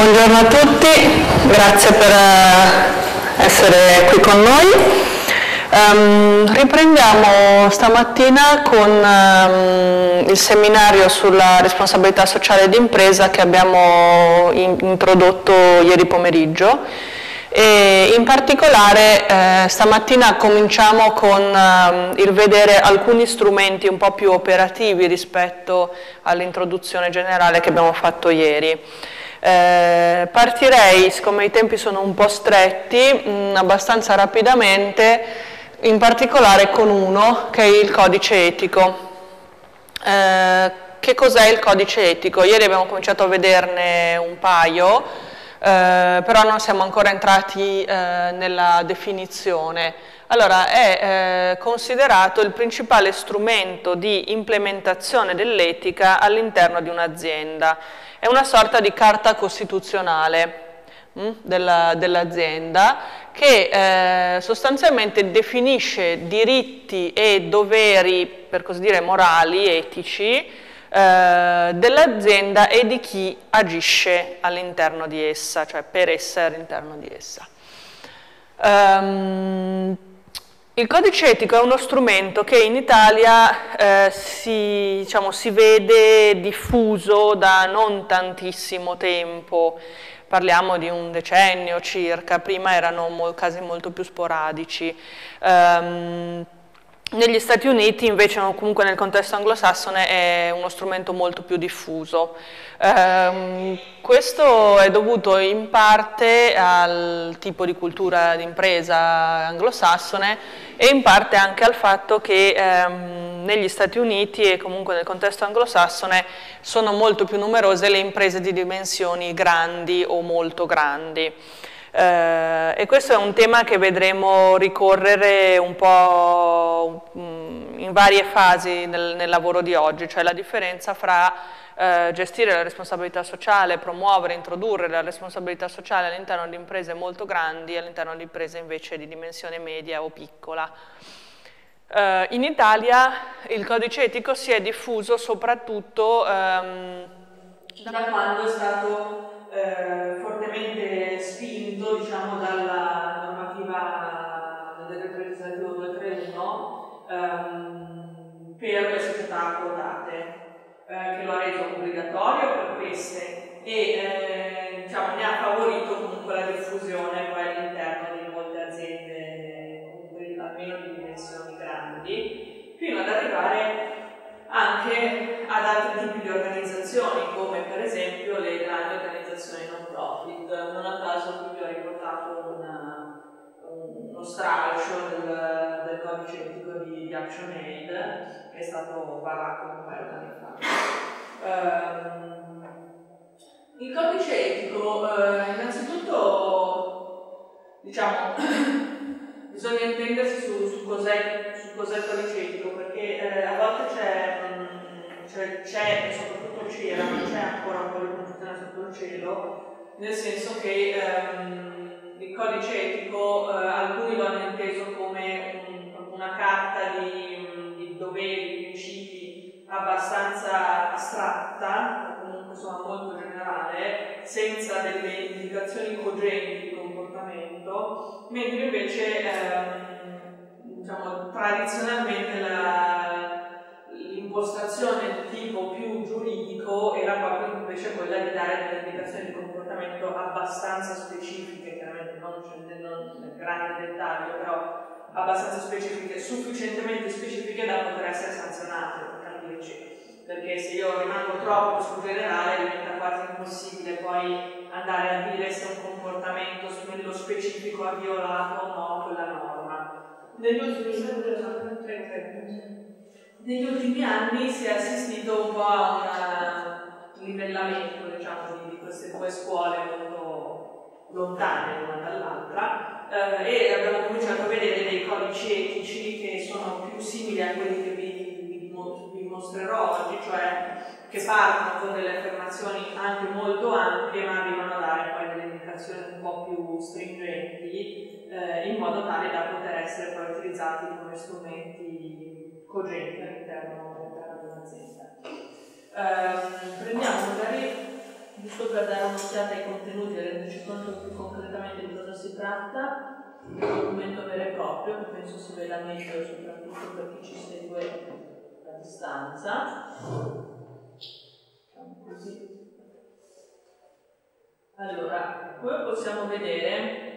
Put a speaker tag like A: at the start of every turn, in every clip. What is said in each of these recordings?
A: Buongiorno a tutti, grazie per eh, essere qui con noi. Um, riprendiamo stamattina con um, il seminario sulla responsabilità sociale d'impresa che abbiamo in introdotto ieri pomeriggio e in particolare eh, stamattina cominciamo con eh, il vedere alcuni strumenti un po' più operativi rispetto all'introduzione generale che abbiamo fatto ieri. Eh, partirei, siccome i tempi sono un po' stretti, mh, mm, abbastanza rapidamente, in particolare con uno che è il codice etico. Eh, che cos'è il codice etico? Ieri abbiamo cominciato a vederne un paio, eh, però non siamo ancora entrati eh, nella definizione. Allora, è eh, considerato il principale strumento di implementazione dell'etica all'interno di un'azienda. È una sorta di carta costituzionale hm, dell'azienda che eh, sostanzialmente definisce diritti e doveri, per così dire, morali, etici, eh, dell'azienda e di chi agisce all'interno di essa, cioè per essa all'interno di essa. Um, il codice etico è uno strumento che in Italia eh, si, diciamo, si, vede diffuso da non tantissimo tempo, parliamo di un decennio circa, prima erano casi molto più sporadici. Um, negli Stati Uniti invece, comunque nel contesto anglosassone, è uno strumento molto più diffuso. Eh, questo è dovuto in parte al tipo di cultura d'impresa anglosassone e in parte anche al fatto che ehm, negli Stati Uniti e comunque nel contesto anglosassone sono molto più numerose le imprese di dimensioni grandi o molto grandi. Eh, e questo è un tema che vedremo ricorrere un po' mm, in varie fasi nel, nel lavoro di oggi, cioè la differenza fra eh, gestire la responsabilità sociale, promuovere, introdurre la responsabilità sociale all'interno di imprese molto grandi e all'interno di imprese invece di dimensione media o piccola. Eh, in Italia il codice etico si è diffuso soprattutto ehm, da quando è stato eh, fortemente stato un paio d'anni fa. Um, il codice etico, uh, innanzitutto, diciamo, bisogna intendersi su, su cos'è cos'è il codice etico, perché eh, a volte c'è, cioè, c'è, soprattutto c'era, ma c'è ancora un po' di confusione sotto il cielo, nel senso che ehm, il codice etico eh, alcuni lo hanno inteso come un, una carta di, di doveri, principi abbastanza astratta, comunque insomma molto generale, senza delle indicazioni cogenti di comportamento, mentre invece ehm, diciamo, tradizionalmente l'impostazione di tipo più giuridico era proprio invece quella di dare delle indicazioni di comportamento abbastanza specifiche, chiaramente non, non nel grande dettaglio, però abbastanza specifiche, sufficientemente specifiche da poter essere sanzionate, per capirci. Perché se io rimango troppo sul generale diventa quasi impossibile poi andare a dire se un comportamento nello specifico ha violato o no quella norma. Negli ultimi, anni si è assistito un po' a un livellamento diciamo, di, di queste due scuole molto lontane l'una dall'altra eh, e abbiamo cominciato a vedere dei codici etici che sono più simili a quelli che vi, vi, vi mostrerò oggi, cioè che partono con delle affermazioni anche molto ampie ma arrivano a dare poi delle indicazioni un po' più stringenti eh, in modo tale da poter essere poi utilizzati come strumenti cogenti all'interno, all'interno di un'azienda. Eh, prendiamo magari giusto per dare un'occhiata ai contenuti e renderci conto più concretamente di cosa si tratta, il documento vero e proprio, che penso si veda meglio soprattutto per chi ci segue a distanza. Così. Allora, come possiamo vedere,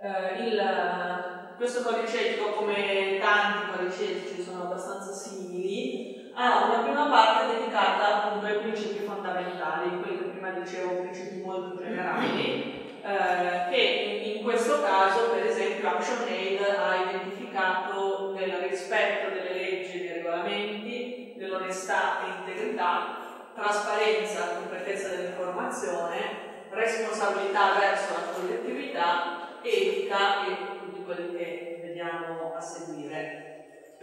A: eh, il, questo codice etico, come tanti codici etici, sono abbastanza simili, ha una prima parte dedicata appunto ai principi fondamentali, quelli che prima dicevo, principi molto generali, eh, che in questo caso, per esempio, ActionAid ha identificato nel rispetto delle leggi e dei regolamenti, dell'onestà e integrità, trasparenza, completezza dell'informazione, responsabilità verso la collettività, etica e tutti quelli che vediamo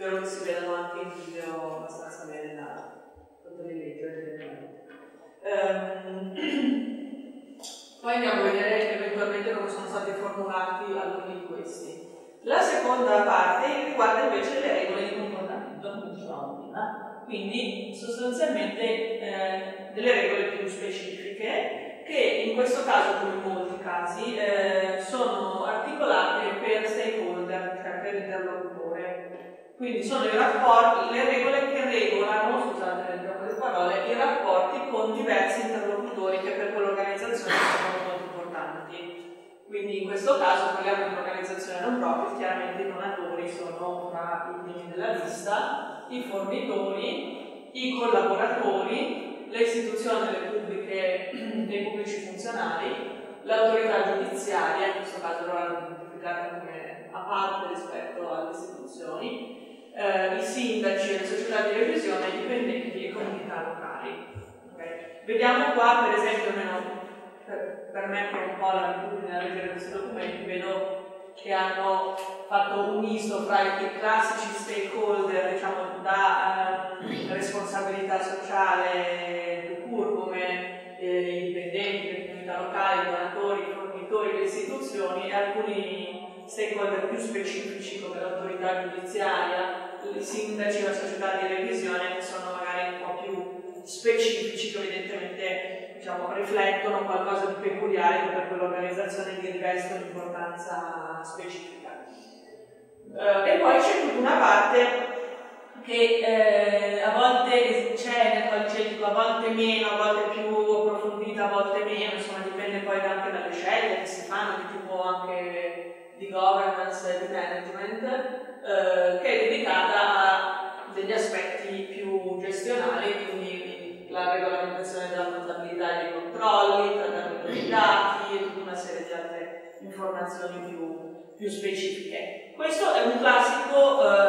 A: che si vedano anche in video abbastanza bene da poter leggere. Um, poi andiamo a vedere eventualmente come sono stati formulati alcuni di questi. La seconda parte riguarda invece le regole di comportamento, come dicevamo prima, quindi sostanzialmente eh, delle regole più specifiche che in questo caso, come in molti casi, eh, sono articolate per stakeholder, cioè per interlocutore. Quindi sono i rapporti, le regole che regolano, scusate il gioco di parole, i rapporti con diversi interlocutori che per quell'organizzazione sono molto importanti. Quindi in questo caso parliamo di un'organizzazione non profit, chiaramente i donatori sono tra i primi della lista, i fornitori, i collaboratori, le istituzioni le pubbliche, dei pubblici funzionari, l'autorità giudiziaria, in questo caso l'hanno identificata come a parte rispetto alle istituzioni, eh, i sindaci, le società di revisione, i dipendenti e comunità locali. Okay. Vediamo qua, per esempio, almeno per, per me che è un po' l'abitudine a leggere questi documenti, vedo che hanno fatto un misto fra i classici stakeholder, diciamo, da eh, responsabilità sociale, pur come eh, i dipendenti, le comunità locali, i donatori, i fornitori, le istituzioni, e alcuni stakeholder più specifici come l'autorità giudiziaria, i sindaci, la società di revisione, che sono magari un po' più specifici, che evidentemente diciamo, riflettono qualcosa di peculiare che per quell'organizzazione gli riveste un'importanza specifica. Uh, e poi c'è tutta una parte che eh, a volte c'è nel codice etico, a volte meno, a volte più approfondita, a volte meno, insomma dipende poi anche dalle scelte che si fanno, di tipo anche di governance e di management, eh, che è dedicata a degli aspetti più gestionali, quindi la regolamentazione della contabilità e dei controlli, il trattamento dei dati e tutta una serie di altre informazioni più, più specifiche. Questo è un classico ehm,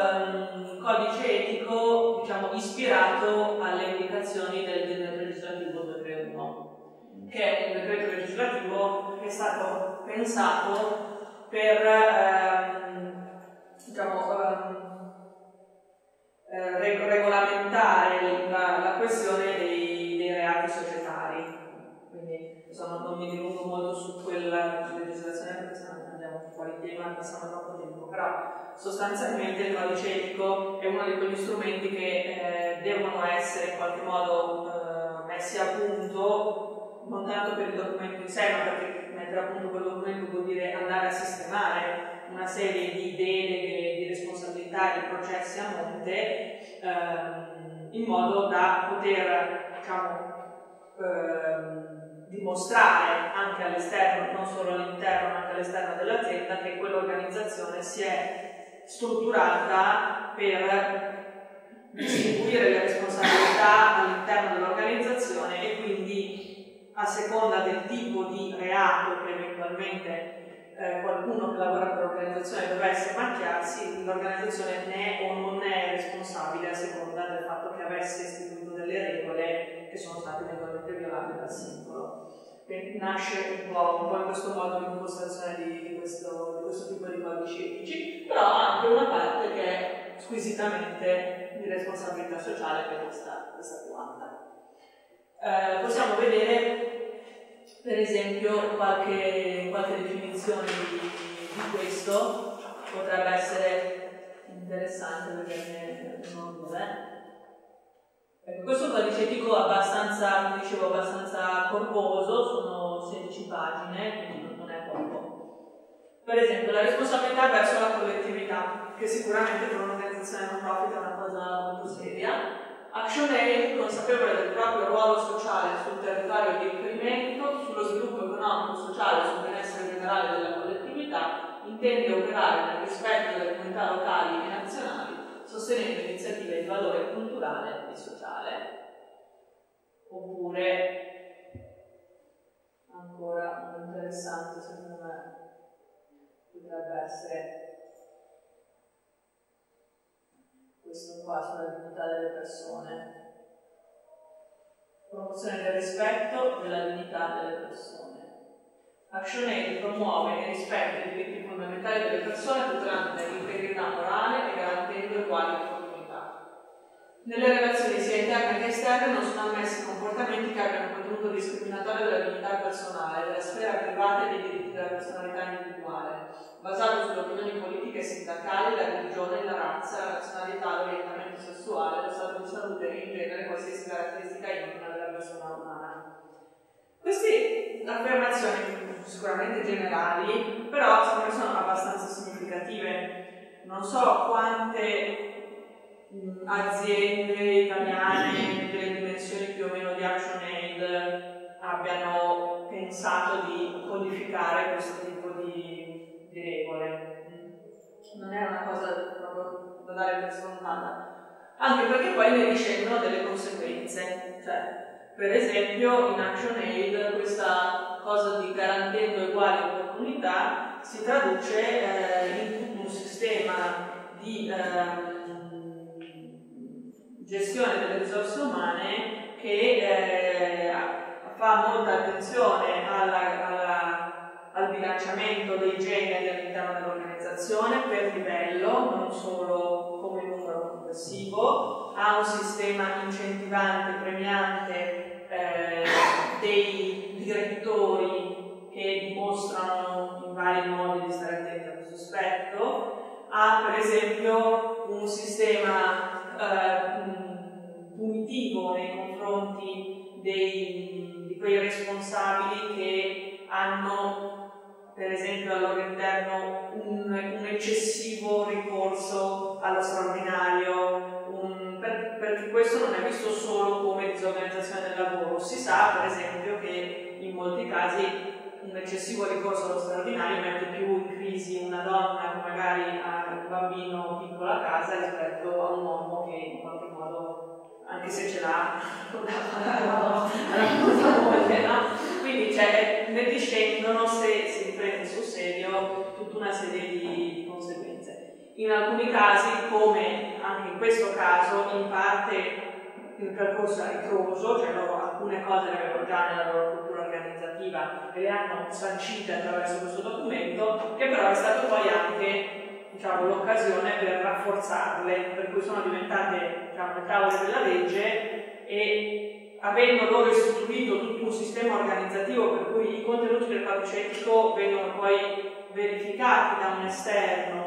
A: sostanzialmente il codice etico è uno di quegli strumenti che eh, devono essere in qualche modo eh, messi a punto, non tanto per il documento in sé, ma perché mettere a punto quel documento vuol dire andare a sistemare una serie di deleghe, di responsabilità di processi a monte ehm, in modo da poter diciamo, ehm, dimostrare anche all'esterno, non solo all'interno, ma anche all'esterno dell'azienda, che quell'organizzazione si è strutturata per distribuire le responsabilità all'interno dell'organizzazione e quindi a seconda del tipo di reato che eventualmente eh, qualcuno che lavora per l'organizzazione dovesse macchiarsi, l'organizzazione ne è o non è responsabile a seconda del fatto che avesse istituito delle regole che sono state eventualmente violate dal singolo. Nasce un po', un po', in questo modo l'impostazione di, di, questo, di questo tipo di codici etici, però ha anche una parte che è squisitamente di responsabilità sociale è questa, questa più. Eh, possiamo vedere per esempio qualche, qualche definizione di, di, questo, potrebbe essere interessante vederne uno o due. Ecco, questo codice etico abbastanza, come dicevo, abbastanza corposo, sono 16 pagine, quindi non è poco. Per esempio, la responsabilità verso la collettività, che sicuramente per un'organizzazione non profit è una cosa molto seria. Action consapevole del proprio ruolo sociale sul territorio di riferimento, sullo sviluppo economico, sociale e sul benessere generale della collettività, intende operare nel rispetto delle comunità locali e nazionali sostenendo iniziative di valore culturale e sociale. Oppure, ancora un interessante secondo me, potrebbe essere questo qua sulla dignità delle persone. Promozione del rispetto della dignità delle persone. ActionAid promuove e rispetta i diritti fondamentali delle persone tutelando l'integrità morale e garantendo uguali opportunità. Nelle relazioni sia interne che esterne non sono ammessi comportamenti che abbiano contenuto discriminatorio della dignità personale, della sfera privata e dei diritti della personalità individuale, basato sulle opinioni politiche e sindacali, la religione, la razza, la nazionalità, l'orientamento sessuale, lo stato di salute e in genere qualsiasi caratteristica intima della persona umana. Queste affermazioni sicuramente generali, però sono abbastanza significative. Non so quante mh, aziende italiane delle dimensioni più o meno di ActionAid abbiano pensato di codificare questo tipo di, di regole. Non è una cosa proprio da dare per scontata, anche perché poi ne discendono delle conseguenze. Cioè, per esempio in ActionAid questa cosa di garantendo uguali opportunità si traduce eh, in sistema di eh, gestione delle risorse umane che eh, fa molta attenzione alla, alla, al bilanciamento dei generi all'interno dell'organizzazione per livello, non solo come numero complessivo, ha un sistema incentivante, premiante eh, dei direttori che dimostrano in vari modi di stare attenti a questo aspetto, ha per esempio un sistema eh, punitivo nei confronti dei, di quei responsabili che hanno per esempio al loro interno un, un eccessivo ricorso allo straordinario, un, per, perché questo non è visto solo come disorganizzazione del lavoro, si sa per esempio che in molti casi un eccessivo ricorso allo straordinario mette più in crisi una donna che magari ha un bambino piccolo a casa rispetto a un uomo che in qualche modo, anche se ce l'ha, alla moglie, no? Quindi cioè, ne discendono se si prende sul serio tutta una serie di conseguenze. In alcuni casi, come anche in questo caso, in parte il percorso è ritroso, cioè loro alcune cose le avevano già nella loro cultura organizzativa e le hanno sancite attraverso questo documento, che però è stato poi anche diciamo, l'occasione per rafforzarle, per cui sono diventate diciamo, le tavole della legge e avendo loro istituito tutto un sistema organizzativo per cui i contenuti del codice etico vengono poi verificati da un esterno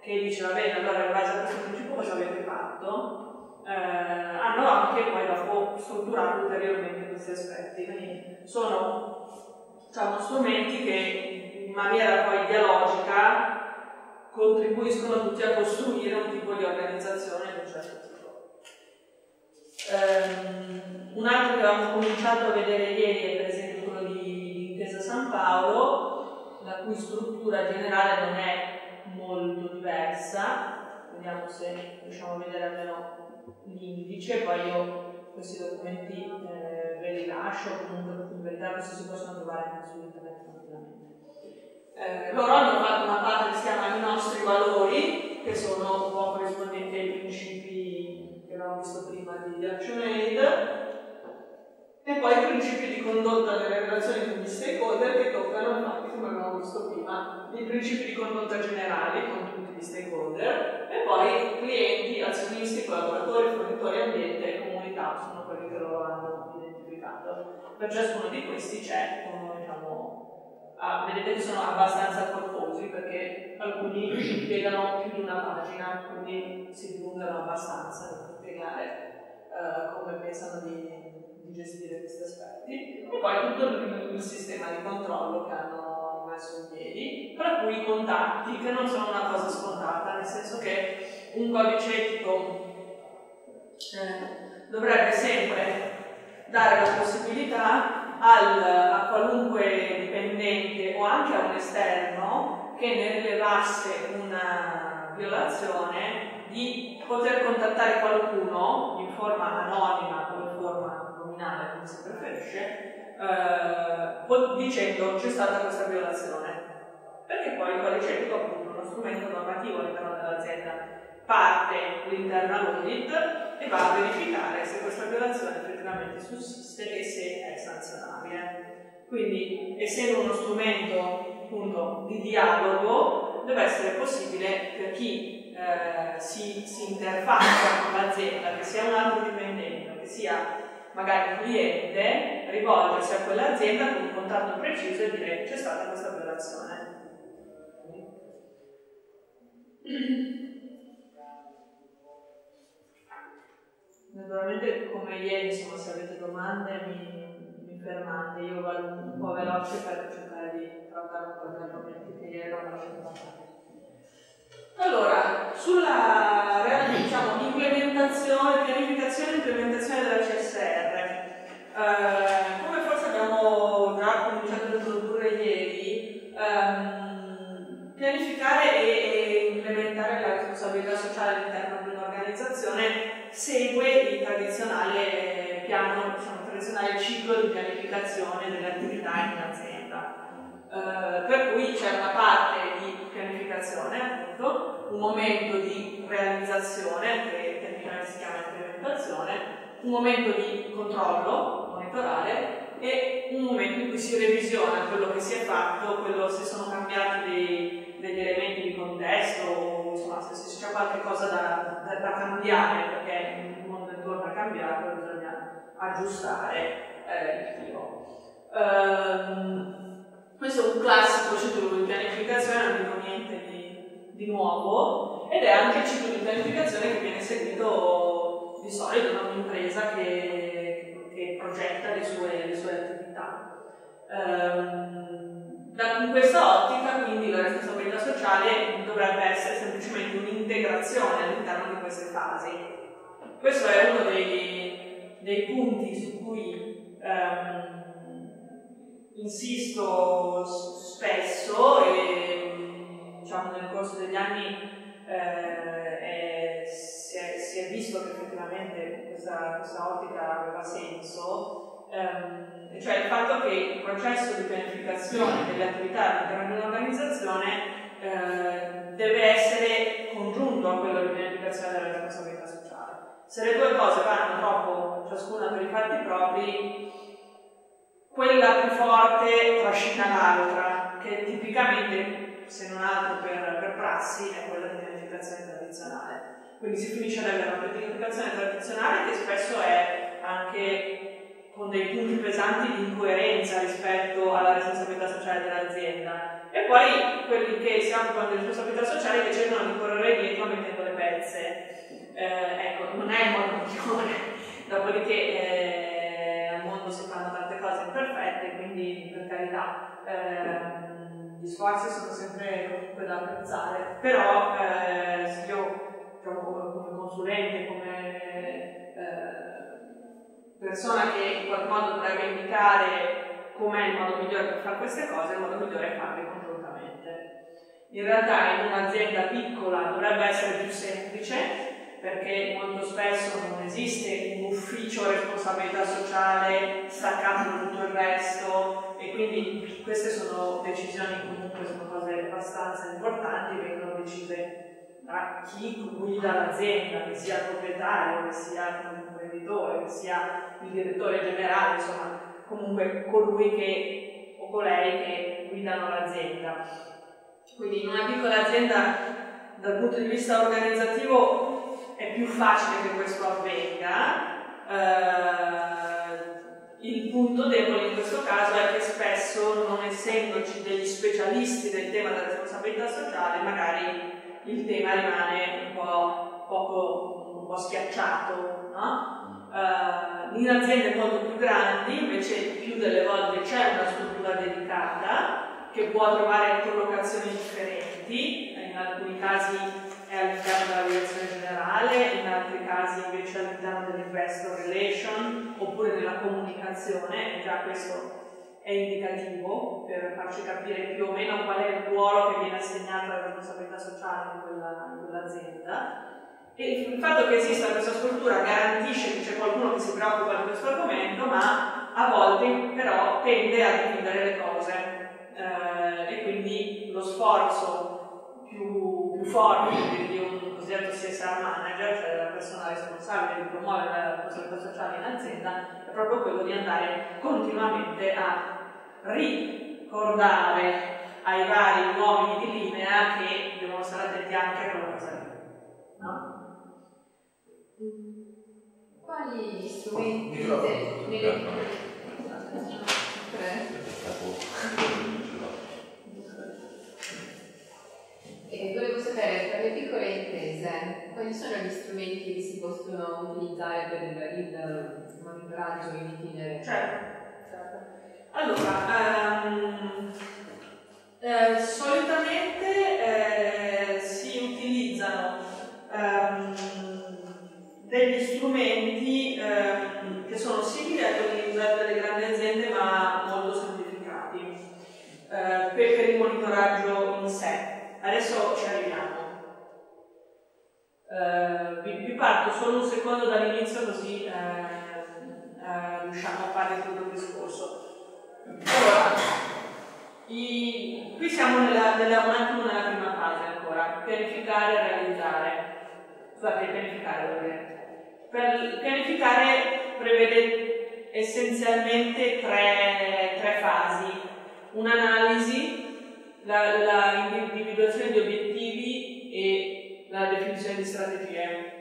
A: che dice va bene, allora in base a questo principio cosa avete fatto, eh, hanno anche poi dopo strutturato ulteriormente questi aspetti. Quindi sono diciamo, strumenti che in maniera poi dialogica contribuiscono tutti a costruire un tipo di organizzazione di un certo tipo. Um, un altro che avevamo cominciato a vedere ieri è per esempio quello di Intesa San Paolo, la cui struttura generale non è molto diversa. Vediamo se riusciamo a vedere almeno l'indice, poi io questi documenti eh, ve li lascio, comunque in verità questi si possono trovare anche su internet tranquillamente. Eh, loro hanno fatto una parte che si chiama i nostri valori, che sono un po' corrispondenti ai principi che abbiamo visto prima di ActionAid, e poi i principi di condotta nelle relazioni con gli stakeholder che toccano, infatti, come abbiamo visto prima, i principi di condotta generali con tutti gli stakeholder e poi clienti, azionisti, collaboratori, fornitori, ambiente e comunità sono quelli che loro hanno identificato. Per ciascuno di questi c'è, come diciamo, ah, vedete che sono abbastanza corposi perché alcuni spiegano più di una pagina, quindi si dilungano abbastanza per spiegare eh, come pensano di, di, gestire questi aspetti, e poi tutto il, il sistema di controllo che hanno messo in piedi, tra cui i contatti, che non sono una cosa scontata, nel senso che un codice etico eh, dovrebbe sempre dare la possibilità al, a qualunque dipendente o anche a un esterno che ne rilevasse una violazione di poter contattare qualcuno in forma anonima o nominale, come si preferisce, eh, dicendo c'è stata questa violazione. Perché poi il codice etico è appunto uno strumento normativo all'interno dell'azienda parte l'internal audit e va a verificare se questa violazione effettivamente sussiste e se è sanzionabile. Quindi, essendo uno strumento appunto di dialogo, deve essere possibile per chi eh, si, si interfaccia con l'azienda, che sia un altro dipendente, che sia magari un cliente, rivolgersi a quell'azienda con un contatto preciso e dire c'è stata questa violazione. Naturalmente come ieri, insomma, se avete domande mi, mi fermate, io vado un po' veloce per cercare di trattare un po' gli argomenti che ieri ho lasciato passare. Allora, sulla diciamo, implementazione, pianificazione e implementazione della CSR, eh, come forse abbiamo già cominciato a introdurre ieri, ehm, pianificare e implementare la responsabilità sociale all'interno di un'organizzazione segue il tradizionale piano, diciamo, tradizionale ciclo di pianificazione delle attività in un'azienda. Eh, per cui c'è una parte di pianificazione, appunto, un momento di realizzazione, che tecnicamente si chiama implementazione, un momento di controllo monitorare e un momento in cui si revisiona quello che si è fatto, quello se sono cambiati dei, degli elementi di contesto insomma se, se c'è qualche cosa da, da, da, cambiare perché il mondo intorno è cambiato bisogna aggiustare eh, il tiro. Um, questo è un classico ciclo di pianificazione, non dico niente di, di, nuovo, ed è anche il ciclo di pianificazione che viene seguito di solito da un'impresa che, che, progetta le sue, le sue attività. Da, in questa ottica quindi la responsabilità sociale dovrebbe essere semplicemente un'integrazione all'interno di queste fasi. Questo è uno dei, dei punti su cui ehm, insisto spesso e diciamo, nel corso degli anni eh, è, si, è, si, è, visto che effettivamente questa, questa ottica aveva senso. Ehm, cioè il fatto che il processo di pianificazione delle attività all'interno di un'organizzazione eh, deve essere congiunto a quello di pianificazione della responsabilità sociale. Se le due cose vanno troppo ciascuna per i fatti propri, quella più forte trascina l'altra, che tipicamente, se non altro per, per prassi, è quella di pianificazione tradizionale. Quindi si finisce ad avere una pianificazione tradizionale che spesso è anche con dei punti pesanti di incoerenza rispetto alla responsabilità sociale dell'azienda e poi quelli che si occupano di responsabilità sociale che cercano di correre dietro mettendo le pezze. Eh, ecco, non è il modo migliore, dopodiché eh, al mondo si fanno tante cose imperfette, quindi per carità eh, gli sforzi sono sempre comunque da apprezzare, però eh, io diciamo, come consulente, come eh, persona che in qualche modo dovrebbe indicare com'è il modo migliore per fare queste cose, il modo migliore è farle congiuntamente. In realtà in un'azienda piccola dovrebbe essere più semplice perché molto spesso non esiste un ufficio responsabilità sociale staccato da tutto il resto e quindi queste sono decisioni comunque sono cose abbastanza importanti, vengono decise da chi guida l'azienda, che sia il proprietario, che sia l'imprenditore, che sia il direttore generale, insomma, comunque colui che, o colei che guidano l'azienda. Quindi in una piccola azienda, dal punto di vista organizzativo, è più facile che questo avvenga. Eh, il punto debole in questo caso è che spesso, non essendoci degli specialisti del tema della responsabilità sociale, magari il tema rimane un po', poco, un po schiacciato, no? Uh, in aziende molto più grandi invece più delle volte c'è una struttura dedicata che può trovare collocazioni differenti, in alcuni casi è all'interno della direzione generale, in altri casi invece all'interno dell'investor relation oppure nella comunicazione, e già questo è indicativo per farci capire più o meno qual è il ruolo che viene assegnato alla responsabilità sociale in, quella, in quell'azienda. E il fatto che esista questa struttura garantisce che c'è qualcuno che si preoccupa di questo argomento, ma a volte però tende a dividere le cose eh, e quindi lo sforzo più, più forte di un cosiddetto CSR manager, cioè della persona responsabile di promuovere la responsabilità sociale in azienda, è proprio quello di andare continuamente a ricordare ai vari uomini di linea che devono stare attenti anche a quella cosa lì. No?
B: Quali strumenti nelle... E volevo sapere, per le piccole imprese, quali sono gli strumenti che si possono utilizzare per il, monitoraggio in itinere?
A: Certo, certo. Allora, um, eh, solitamente eh, si utilizzano um, degli strumenti ehm, che sono simili a quelli usati dalle grandi aziende ma molto semplificati eh, per, per, il monitoraggio. Adesso ci arriviamo. Eh, vi, parto solo un secondo dall'inizio così eh, eh, riusciamo a fare tutto il discorso. Allora, i, qui siamo nella, nella, un attimo nella prima fase ancora, pianificare e realizzare. Scusate, pianificare vuol dire per pianificare prevede essenzialmente tre, tre fasi. Un'analisi, la, la, individuazione di obiettivi e la definizione di strategie.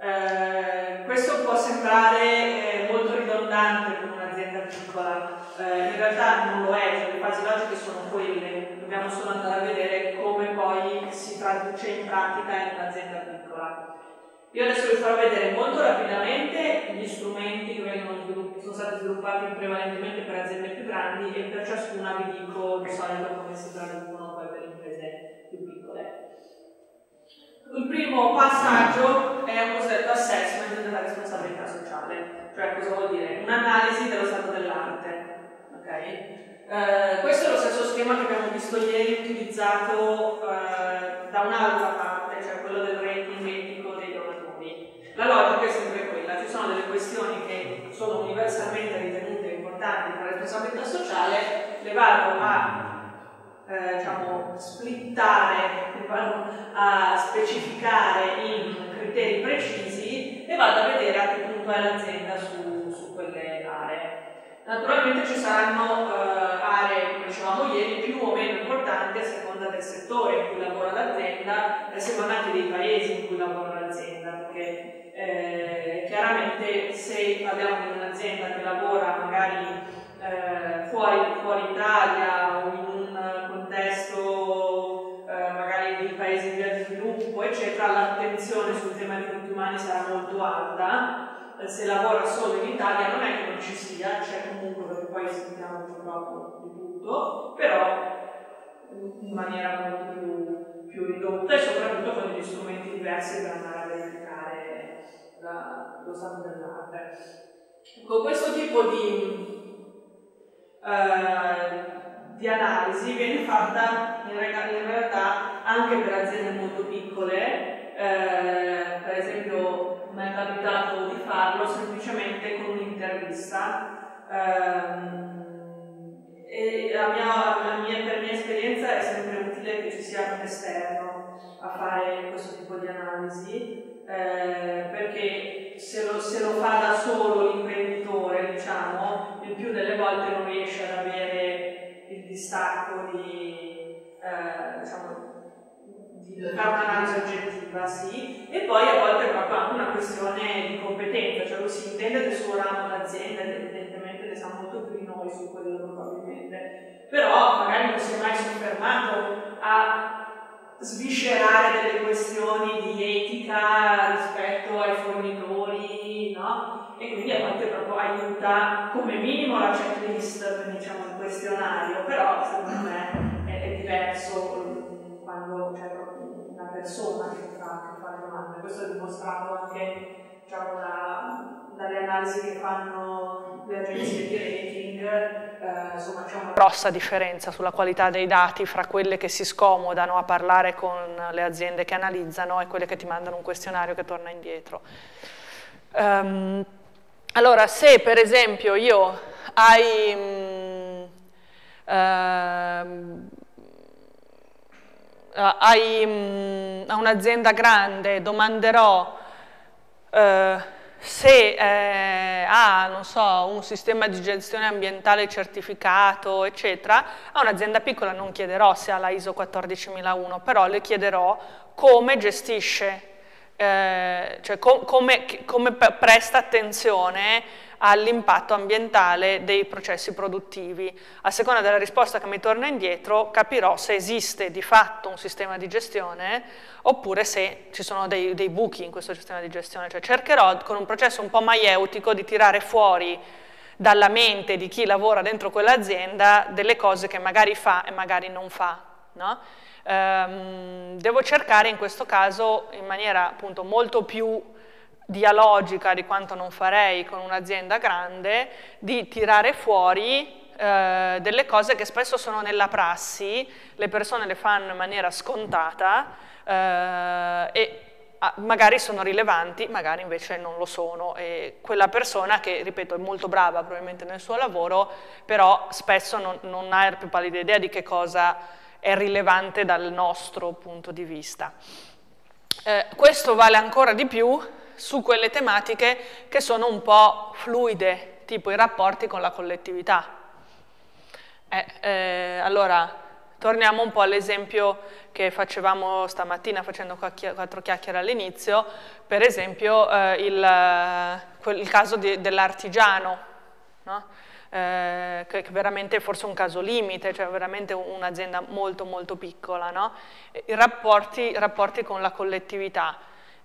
A: Eh, questo può sembrare eh, molto ridondante per un'azienda piccola, eh, in realtà non lo è, le fasi logiche sono quelle, dobbiamo solo andare a vedere come poi si traduce in pratica in un'azienda piccola. Io adesso vi farò vedere molto rapidamente gli strumenti che sono stati sviluppati prevalentemente per aziende più grandi e per ciascuna vi dico di solito come si traducono poi per imprese più piccole. Il primo passaggio è un cosiddetto assessment della responsabilità sociale, cioè cosa vuol dire? Un'analisi dello stato dell'arte. Okay? Eh, questo è lo stesso schema che abbiamo visto ieri utilizzato eh, da un'altra parte, le vado a eh, diciamo, splittare, le vado a specificare in criteri precisi e vado a vedere a che punto è l'azienda su, su quelle aree. Naturalmente ci saranno eh, aree, come dicevamo ieri, più o meno importanti a seconda del settore in cui lavora l'azienda e a seconda anche dei paesi in cui lavora l'azienda, perché eh, chiaramente se parliamo di un'azienda che lavora magari eh, fuori, fuori, Italia o in un contesto eh, magari dei paesi in via di sviluppo, eccetera, l'attenzione sul tema dei diritti umani sarà molto alta. Eh, se lavora solo in Italia non è che non ci sia, c'è comunque perché poi sentiamo purtroppo di tutto, però in maniera molto più, più ridotta e soprattutto con degli strumenti diversi per andare a verificare la, lo stato dell'arte. Con questo tipo di, eh, di analisi viene fatta in, in, realtà anche per aziende molto piccole, eh, per esempio mi è capitato di farlo semplicemente con un'intervista. Eh, e la mia, la mia, per mia esperienza è sempre utile che ci sia un esterno a fare questo tipo di analisi eh, perché se lo, se lo, fa da solo l'imprenditore, diciamo, il più delle volte non riesce distacco di, eh, diciamo, di fare un'analisi oggettiva, sì, e poi a volte è proprio anche una questione di competenza, cioè lui si intende del suo ramo d'azienda evidentemente ne sa molto più di noi su quello probabilmente, però magari non si è mai soffermato a sviscerare delle questioni di etica rispetto ai fornitori
C: no? E quindi a volte proprio aiuta come minimo la checklist, diciamo il questionario, però secondo me è, è diverso mm, quando c'è una persona che fa, che fa le domande. Questo è dimostrato anche diciamo, da, dalle analisi che fanno le agenzie di rating, eh, insomma c'è una
A: grossa differenza sulla qualità dei dati fra quelle che si scomodano a parlare con le aziende che analizzano e quelle che ti mandano un questionario che torna indietro. Um, allora, se per esempio io hai... Um, uh, hai um, a un'azienda grande domanderò uh, se eh, ha, so, un sistema di gestione ambientale certificato, eccetera, a un'azienda piccola non chiederò se ha la ISO 14001, però le chiederò come gestisce, eh, cioè com come, come presta attenzione all'impatto ambientale dei processi produttivi. A seconda della risposta che mi torna indietro capirò se esiste di fatto un sistema di gestione oppure se ci sono dei, dei buchi in questo sistema di gestione. Cioè cercherò con un processo un po' maieutico di tirare fuori dalla mente di chi lavora dentro quell'azienda delle cose che magari fa e magari non fa. No? Ehm, devo cercare in questo caso in maniera appunto molto più dialogica di quanto non farei con un'azienda grande, di tirare fuori eh, delle cose che spesso sono nella prassi, le persone le fanno in maniera scontata eh, e ah, magari sono rilevanti, magari invece non lo sono. E quella persona che, ripeto, è molto brava probabilmente nel suo lavoro, però spesso non, non ha più pallida idea di che cosa è rilevante dal nostro punto di vista. Eh, questo vale ancora di più su quelle tematiche che sono un po' fluide, tipo i rapporti con la collettività. Eh, eh, allora, torniamo un po' all'esempio che facevamo stamattina facendo quattro chiacchiere all'inizio, per esempio eh, il, il, caso dell'artigiano, no? Eh, che, veramente forse un caso limite, cioè veramente un'azienda molto molto piccola, no? I rapporti, rapporti con la collettività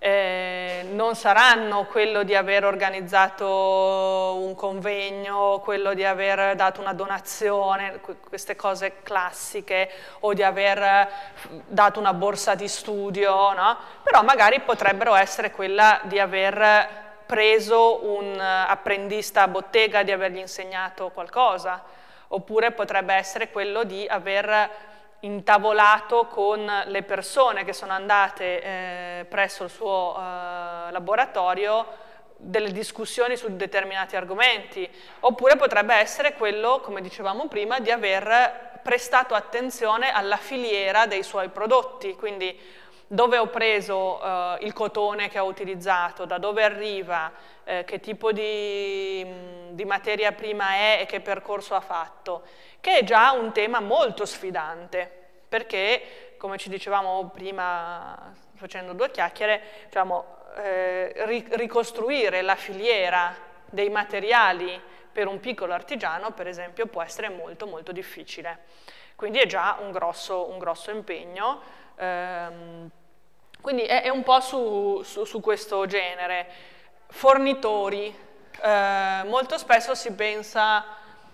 A: eh, non saranno quello di aver organizzato un convegno, quello di aver dato una donazione, queste cose classiche, o di aver dato una borsa di studio, no? però magari potrebbero essere quella di aver preso un apprendista a bottega, di avergli insegnato qualcosa, oppure potrebbe essere quello di aver intavolato con le persone che sono andate eh, presso il suo eh, laboratorio delle discussioni su determinati argomenti, oppure potrebbe essere quello, come dicevamo prima, di aver prestato attenzione alla filiera dei suoi prodotti, quindi dove ho preso eh, il cotone che ho utilizzato, da dove arriva, eh, che tipo di, di materia prima è e che percorso ha fatto che è già un tema molto sfidante, perché, come ci dicevamo prima facendo due chiacchiere, diciamo, eh, ricostruire la filiera dei materiali per un piccolo artigiano, per esempio, può essere molto molto difficile. Quindi è già un grosso, un grosso impegno. Ehm, quindi è, è, un po' su, su, su questo genere. Fornitori. Eh, molto spesso si pensa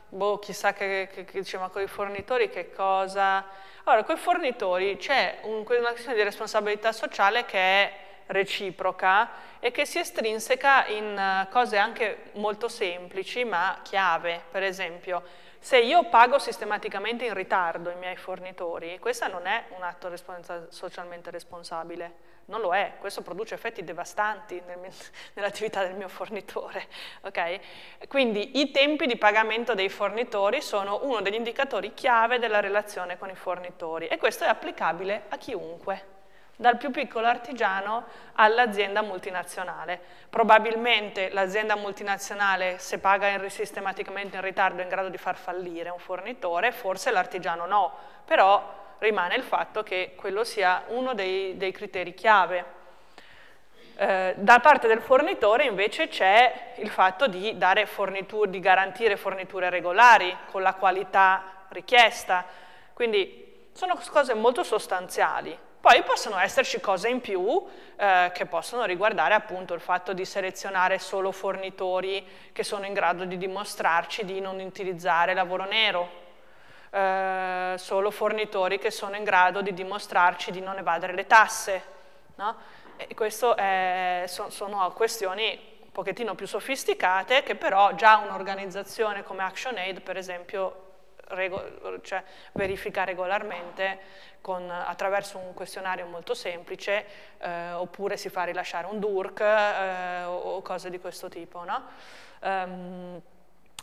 A: boh, chissà che, che, che diceva con i fornitori che cosa... Allora, con i fornitori c'è un, una questione di responsabilità sociale che è reciproca e che si estrinseca in eh, cose anche molto semplici ma chiave, per esempio se io pago sistematicamente in ritardo i miei fornitori, questo non è un atto responsa socialmente responsabile, non lo è, questo produce effetti devastanti nel nell'attività del mio fornitore. Okay? Quindi i tempi di pagamento dei fornitori sono uno degli indicatori chiave della relazione con i fornitori e questo è applicabile a chiunque dal più piccolo artigiano all'azienda multinazionale. Probabilmente l'azienda multinazionale se paga in, sistematicamente in ritardo è in grado di far fallire un fornitore, forse l'artigiano no, però rimane il fatto che quello sia uno dei, dei criteri chiave. Eh, da parte del fornitore invece c'è il fatto di, di garantire forniture regolari con la qualità richiesta, quindi sono cose molto sostanziali Poi possono esserci cose in più eh, che possono riguardare appunto il fatto di selezionare solo fornitori che sono in grado di dimostrarci di non utilizzare lavoro nero, eh, solo fornitori che sono in grado di dimostrarci di non evadere le tasse. No? Queste so, sono questioni un pochettino più sofisticate che però già un'organizzazione come ActionAid per esempio rego cioè, verifica regolarmente con, attraverso un questionario molto semplice eh, oppure si fa rilasciare un DURC eh, o, cose di questo tipo. No? Um,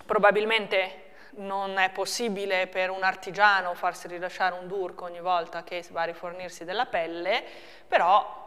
A: probabilmente non è possibile per un artigiano farsi rilasciare un DURC ogni volta che va a rifornirsi della pelle, però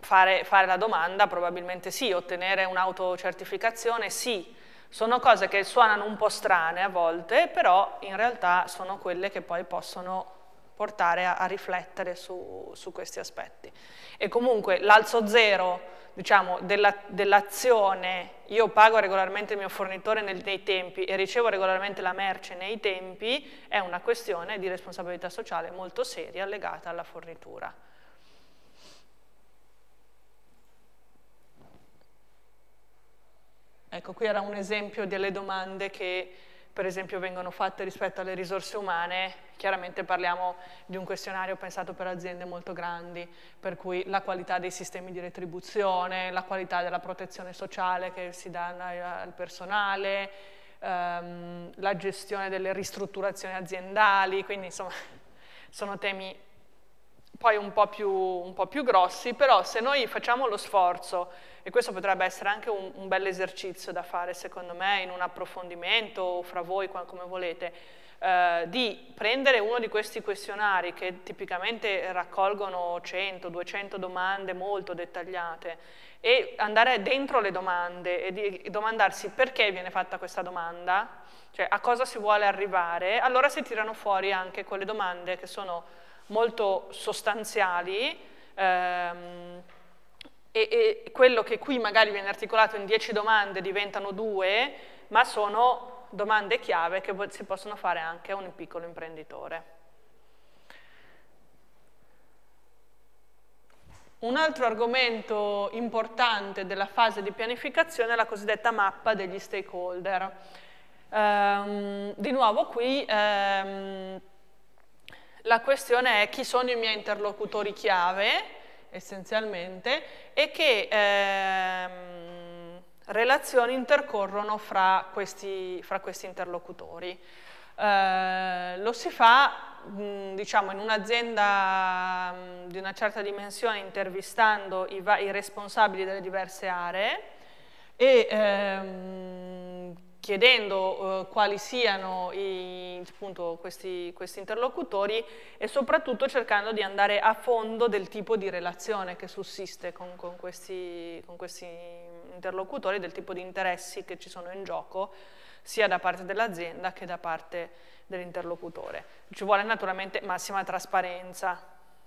A: fare, fare la domanda probabilmente sì, ottenere un'autocertificazione sì, sono cose che suonano un po' strane a volte, però in realtà sono quelle che poi possono portare a, a riflettere su, su, questi aspetti. E comunque l'alzo zero diciamo, dell'azione, dell io pago regolarmente il mio fornitore nel, nei tempi e ricevo regolarmente la merce nei tempi, è una questione di responsabilità sociale molto seria legata alla fornitura. Ecco, qui era un esempio delle domande che per esempio vengono fatte rispetto alle risorse umane, chiaramente parliamo di un questionario pensato per aziende molto grandi, per cui la qualità dei sistemi di retribuzione, la qualità della protezione sociale che si dà al personale, ehm, la gestione delle ristrutturazioni aziendali, quindi insomma sono temi poi un po' più, un po più grossi, però se noi facciamo lo sforzo e questo potrebbe essere anche un, un bel esercizio da fare secondo me in un approfondimento o fra voi come volete, eh, di prendere uno di questi questionari che tipicamente raccolgono 100-200 domande molto dettagliate e andare dentro le domande e di domandarsi perché viene fatta questa domanda, cioè a cosa si vuole arrivare, allora si tirano fuori anche quelle domande che sono molto sostanziali, ehm, e, e quello che qui magari viene articolato in 10 domande diventano due, ma sono domande chiave che si possono fare anche a un piccolo imprenditore. Un altro argomento importante della fase di pianificazione è la cosiddetta mappa degli stakeholder. Um, di nuovo qui um, la questione è chi sono i miei interlocutori chiave, essenzialmente, e che ehm, relazioni intercorrono fra questi, fra questi interlocutori. Eh, lo si fa diciamo, in un'azienda di una certa dimensione intervistando i, i responsabili delle diverse aree e ehm, chiedendo eh, quali siano i, appunto, questi, questi, interlocutori e soprattutto cercando di andare a fondo del tipo di relazione che sussiste con, con, questi, con questi interlocutori, del tipo di interessi che ci sono in gioco sia da parte dell'azienda che da parte dell'interlocutore. Ci vuole naturalmente massima trasparenza,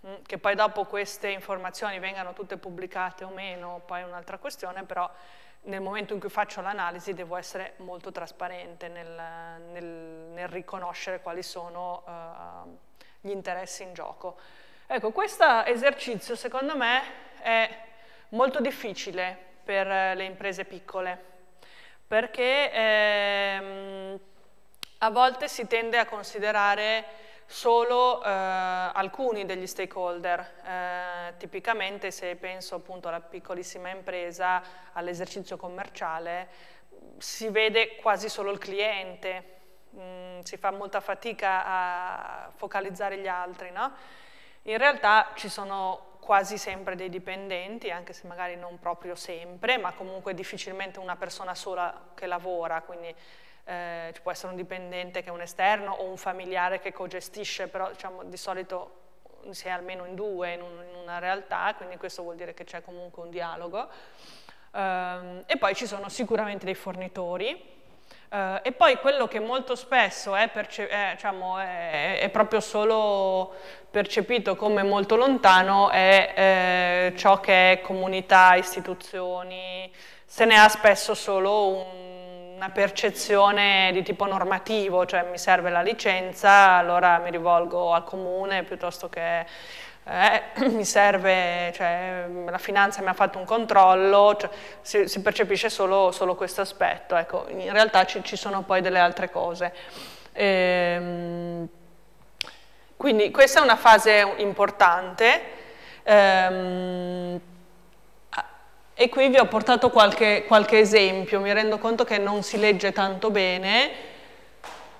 A: mm, che poi dopo queste informazioni vengano tutte pubblicate o meno, poi è un'altra questione, però nel momento in cui faccio l'analisi devo essere molto trasparente nel, nel, nel riconoscere quali sono uh, gli interessi in gioco. Ecco, questo esercizio secondo me è molto difficile per le imprese piccole, perché ehm, a volte si tende a considerare solo eh, alcuni degli stakeholder, eh, tipicamente se penso appunto alla piccolissima impresa, all'esercizio commerciale, si vede quasi solo il cliente, mm, si fa molta fatica a focalizzare gli altri, no? In realtà ci sono quasi sempre dei dipendenti, anche se magari non proprio sempre, ma comunque difficilmente una persona sola che lavora, quindi eh, può essere un dipendente che è un esterno o un familiare che co-gestisce, però diciamo, di solito si è almeno in due in, un, in, una realtà, quindi questo vuol dire che c'è comunque un dialogo. Um, e poi ci sono sicuramente dei fornitori, Uh, e poi quello che molto spesso è, è, diciamo, è, è, proprio solo percepito come molto lontano è eh, ciò che è comunità, istituzioni, se ne ha spesso solo un una percezione di tipo normativo, cioè mi serve la licenza, allora mi rivolgo al comune piuttosto che eh, mi serve, cioè, la finanza mi ha fatto un controllo, cioè, si, si, percepisce solo, solo questo aspetto, ecco, in realtà ci, ci, sono poi delle altre cose. Ehm, quindi questa è una fase importante ehm, e qui vi ho portato qualche, qualche, esempio, mi rendo conto che non si legge tanto bene,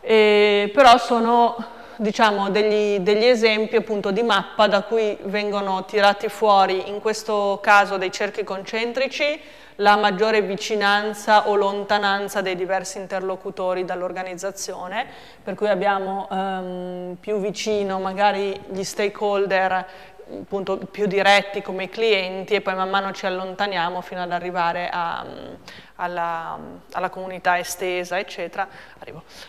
A: eh, però sono diciamo, degli, degli, esempi appunto di mappa da cui vengono tirati fuori, in questo caso dei cerchi concentrici, la maggiore vicinanza o lontananza dei diversi interlocutori dall'organizzazione, per cui abbiamo um, più vicino magari gli stakeholder appunto più diretti come clienti e poi man mano ci allontaniamo fino ad arrivare a, alla, alla, comunità estesa, eccetera.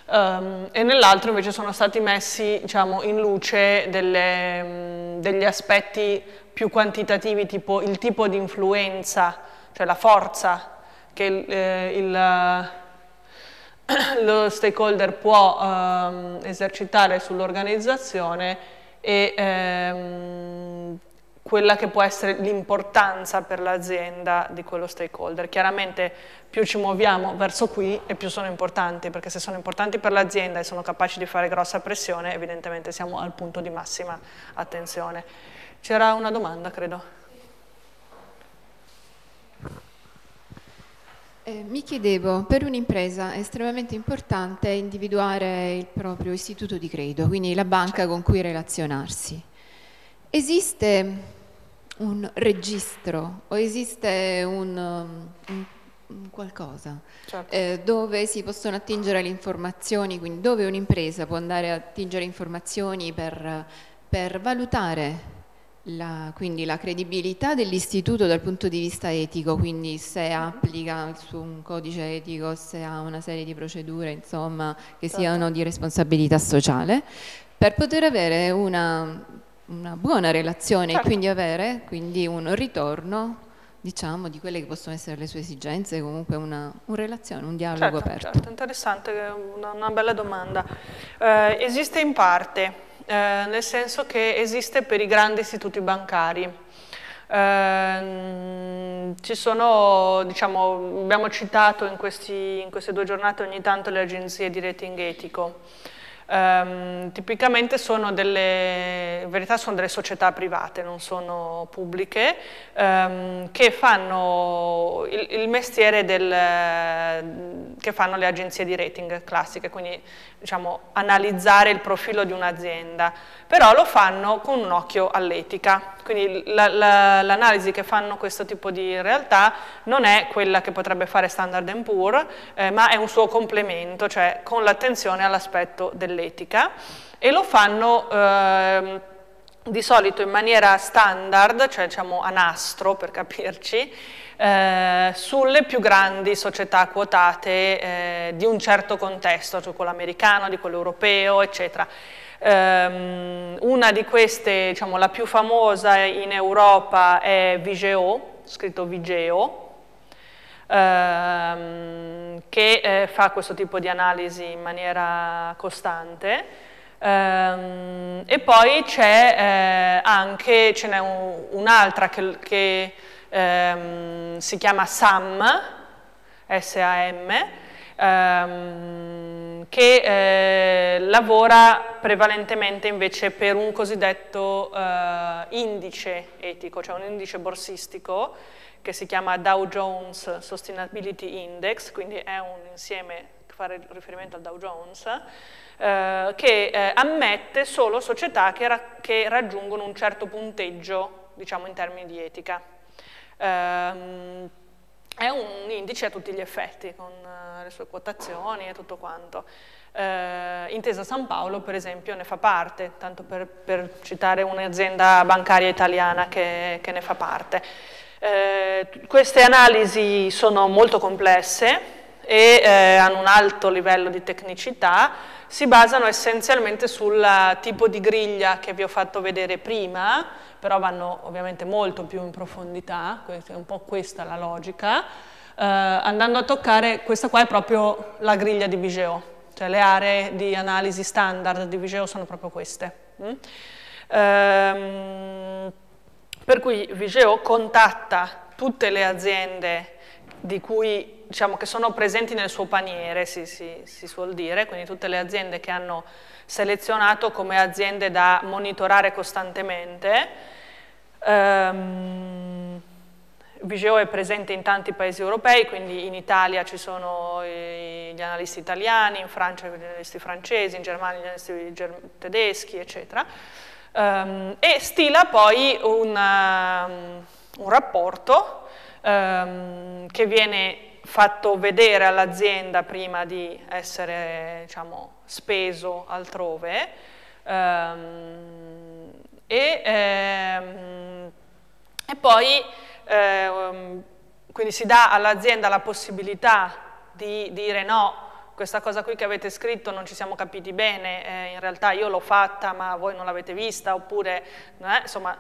A: Um, e nell'altro invece sono stati messi diciamo, in luce delle, um, degli aspetti più quantitativi, tipo il tipo di influenza, cioè la forza che il, eh, il lo stakeholder può um, esercitare sull'organizzazione e ehm, quella che può essere l'importanza per l'azienda di quello stakeholder. Chiaramente più ci muoviamo verso qui e più sono importanti, perché se sono importanti per l'azienda e sono capaci di fare grossa pressione, evidentemente siamo al punto di massima attenzione. C'era una domanda, credo.
B: Eh, mi chiedevo, per un'impresa è estremamente importante individuare il proprio istituto di credito, quindi la banca con cui relazionarsi. Esiste un registro o esiste un, un, un qualcosa certo. eh, dove si possono attingere le informazioni, quindi dove un'impresa può andare a attingere informazioni per, per valutare la, quindi la credibilità dell'istituto dal punto di vista etico, quindi se applica un codice etico, se ha una serie di procedure insomma, che certo. siano di responsabilità sociale, per poter avere una, una buona relazione certo. e quindi avere quindi un ritorno diciamo, di quelle che possono essere le sue esigenze, comunque una, una relazione, un dialogo
A: certo,
B: aperto.
A: Certo, interessante, una, una bella domanda. Eh, esiste in parte, eh, nel senso che esiste per i grandi istituti bancari. Eh, sono, diciamo, abbiamo citato in, questi, in queste due giornate ogni tanto le agenzie di rating etico. Um, tipicamente sono delle, in verità sono delle società private, non sono pubbliche, um, che fanno il, il mestiere del, che fanno le agenzie di rating classiche, quindi diciamo, analizzare il profilo di un'azienda, però lo fanno con un occhio all'etica, quindi l'analisi la, la, che fanno questo tipo di realtà non è quella che potrebbe fare Standard Poor's, eh, ma è un suo complemento, cioè con l'attenzione all'aspetto dell'etica e lo fanno eh, di solito in maniera standard, cioè diciamo a nastro per capirci, eh, sulle più grandi società quotate eh, di un certo contesto, cioè quello americano, di quello europeo, eccetera. Um, una di queste, diciamo la più famosa in Europa è Vigeo, scritto Vigeo, um, che eh, fa questo tipo di analisi in maniera costante. Um, e poi c'è eh, anche, ce n'è un'altra che, che ehm, si chiama SAM, S-A-M, ehm, che eh, lavora prevalentemente invece per un cosiddetto eh, indice etico, cioè un indice borsistico che si chiama Dow Jones Sustainability Index, quindi è un insieme che fa riferimento al Dow Jones, eh, che eh, ammette solo società che, ra che raggiungono un certo punteggio, diciamo in termini di etica. Ehm, è un indice a tutti gli effetti, con uh, le sue quotazioni e tutto quanto. Eh, Intesa San Paolo, per esempio, ne fa parte, tanto per, per citare un'azienda bancaria italiana che, che, ne fa parte. Eh, queste analisi sono molto complesse e eh, hanno un alto livello di tecnicità, si basano essenzialmente sul tipo di griglia che vi ho fatto vedere prima, però vanno ovviamente molto più in profondità, è un po' questa la logica, eh, andando a toccare, questa qua è proprio la griglia di Vigeo, cioè le aree di analisi standard di Vigeo sono proprio queste. Mm? Ehm, per cui Vigeo contatta tutte le aziende di cui, diciamo, che sono presenti nel suo paniere, si, si, si, suol dire, quindi tutte le aziende che hanno selezionato come aziende da monitorare costantemente. Um, Vigeo è presente in tanti paesi europei, quindi in Italia ci sono gli analisti italiani, in Francia gli analisti francesi, in Germania gli analisti tedeschi, eccetera. Um, e stila poi una, un rapporto um, che viene fatto vedere all'azienda prima di essere diciamo, speso altrove um, e, ehm, e, poi eh, quindi si dà all'azienda la possibilità di dire no, questa cosa qui che avete scritto non ci siamo capiti bene, eh, in realtà io l'ho fatta ma voi non l'avete vista, oppure eh, insomma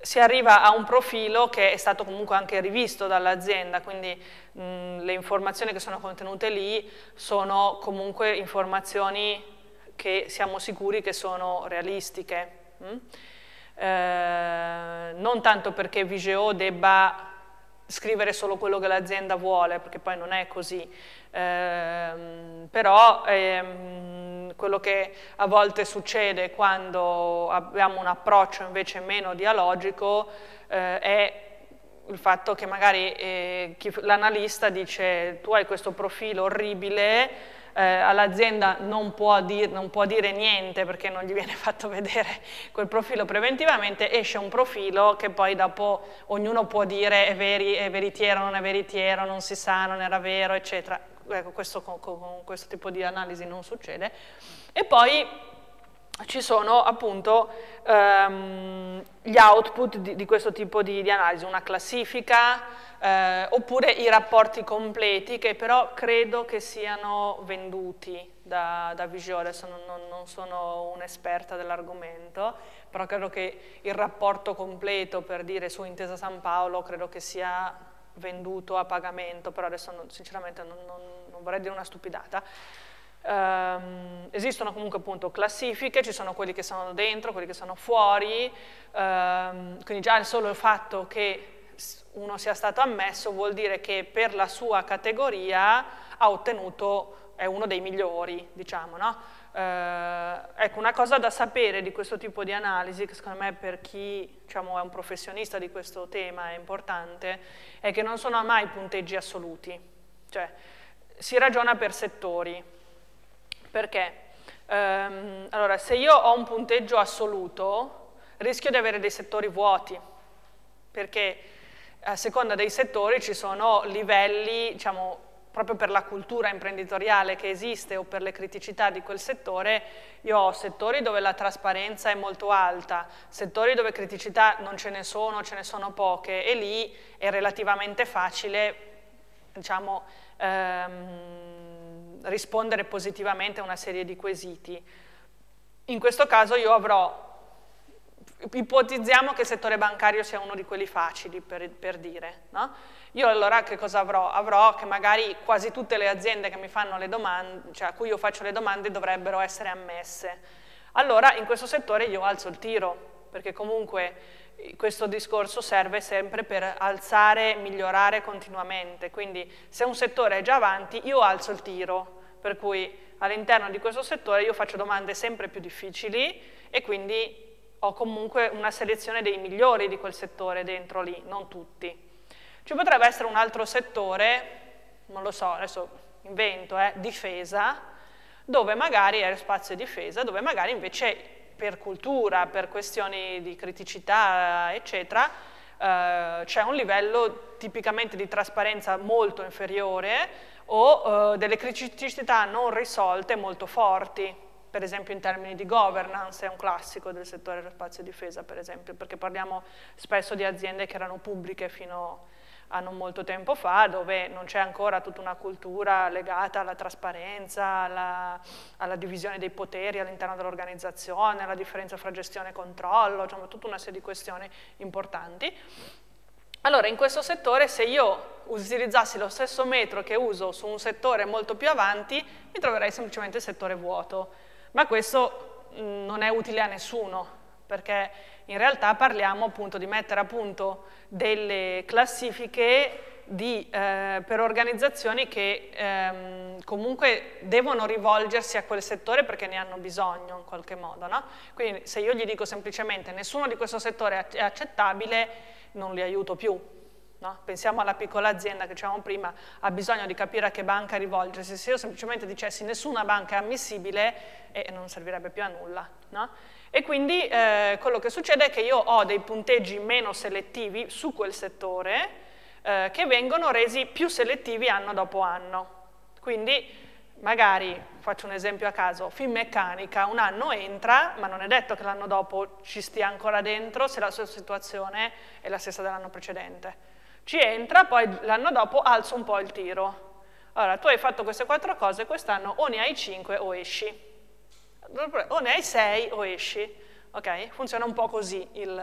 A: si arriva a un profilo che è stato comunque anche rivisto dall'azienda, quindi mh, le informazioni che sono contenute lì sono comunque informazioni che siamo sicuri che sono realistiche. Mh? Eh, non tanto perché Vigeo debba scrivere solo quello che l'azienda vuole, perché poi non è così, eh, però ehm, quello che a volte succede quando abbiamo un approccio invece meno dialogico eh, è il fatto che magari eh, l'analista dice tu hai questo profilo orribile, eh, all'azienda non, non, può dire niente perché non gli viene fatto vedere quel profilo preventivamente, esce un profilo che poi dopo ognuno può dire è, veri, è veritiero, non è veritiero, non si sa, non era vero, eccetera. Ecco, questo, con, con questo tipo di analisi non succede. E poi ci sono appunto um, gli output di, di, questo tipo di, di analisi, una classifica eh, oppure i rapporti completi che però credo che siano venduti da, da Vigio, adesso non, non, non sono un'esperta dell'argomento, però credo che il rapporto completo per dire su Intesa San Paolo credo che sia venduto a pagamento, però adesso non, sinceramente non, non vorrei dire una stupidata. Um, esistono comunque appunto classifiche, ci sono quelli che sono dentro, quelli che sono fuori, um, quindi già il solo fatto che uno sia stato ammesso vuol dire che per la sua categoria ha ottenuto, è uno dei migliori, diciamo, no? Uh, ecco, una cosa da sapere di questo tipo di analisi, che secondo me per chi diciamo, è un professionista di questo tema è importante, è che non sono mai punteggi assoluti, cioè si ragiona per settori, perché? Um, allora, se io ho un punteggio assoluto, rischio di avere dei settori vuoti, perché a seconda dei settori ci sono livelli, diciamo, proprio per la cultura imprenditoriale che esiste o per le criticità di quel settore, io ho settori dove la trasparenza è molto alta, settori dove criticità non ce ne sono, ce ne sono poche e lì è relativamente facile, diciamo, ehm, rispondere positivamente a una serie di quesiti. In questo caso io avrò, ipotizziamo che il settore bancario sia uno di quelli facili per, per dire, no? Io allora che cosa avrò? Avrò che magari quasi tutte le aziende le domande, cioè a cui io faccio le domande dovrebbero essere ammesse. Allora in questo settore io alzo il tiro, perché comunque questo discorso serve sempre per alzare, migliorare continuamente, quindi se un settore è già avanti io alzo il tiro, per cui all'interno di questo settore io faccio domande sempre più difficili e quindi ho comunque una selezione dei migliori di quel settore dentro lì, non tutti. Ci potrebbe essere un altro settore, non lo so, adesso invento, eh, difesa, dove magari è spazio difesa, dove magari invece per cultura, per questioni di criticità, eccetera, eh, c'è un livello tipicamente di trasparenza molto inferiore o eh, delle criticità non risolte molto forti, per esempio in termini di governance, è un classico del settore dello spazio difesa, per esempio, perché parliamo spesso di aziende che erano pubbliche fino a non molto tempo fa, dove non c'è ancora tutta una cultura legata alla trasparenza, alla, alla divisione dei poteri all'interno dell'organizzazione, alla differenza fra gestione e controllo, diciamo, tutta una serie di questioni importanti. Allora, in questo settore, se io utilizzassi lo stesso metro che uso su un settore molto più avanti, mi troverei semplicemente il settore vuoto. Ma questo mh, non è utile a nessuno, perché in realtà parliamo appunto di mettere a punto delle classifiche di, eh, per organizzazioni che ehm, comunque devono rivolgersi a quel settore perché ne hanno bisogno in qualche modo. No? Quindi se io gli dico semplicemente nessuno di questo settore è accettabile, non li aiuto più. No? Pensiamo alla piccola azienda che dicevamo prima, ha bisogno di capire a che banca rivolgersi. Se io semplicemente dicessi nessuna banca è ammissibile, eh, non servirebbe più a nulla. No? E quindi eh, quello che succede è che io ho dei punteggi meno selettivi su quel settore eh, che vengono resi più selettivi anno dopo anno. Quindi magari, faccio un esempio a caso, Finmeccanica un anno entra, ma non è detto che l'anno dopo ci stia ancora dentro se la sua situazione è la stessa dell'anno precedente. Ci entra, poi l'anno dopo alzo un po' il tiro. Allora, tu hai fatto queste quattro cose, quest'anno o ne hai cinque o esci o ne hai 6 o esci. Ok? Funziona un po' così il,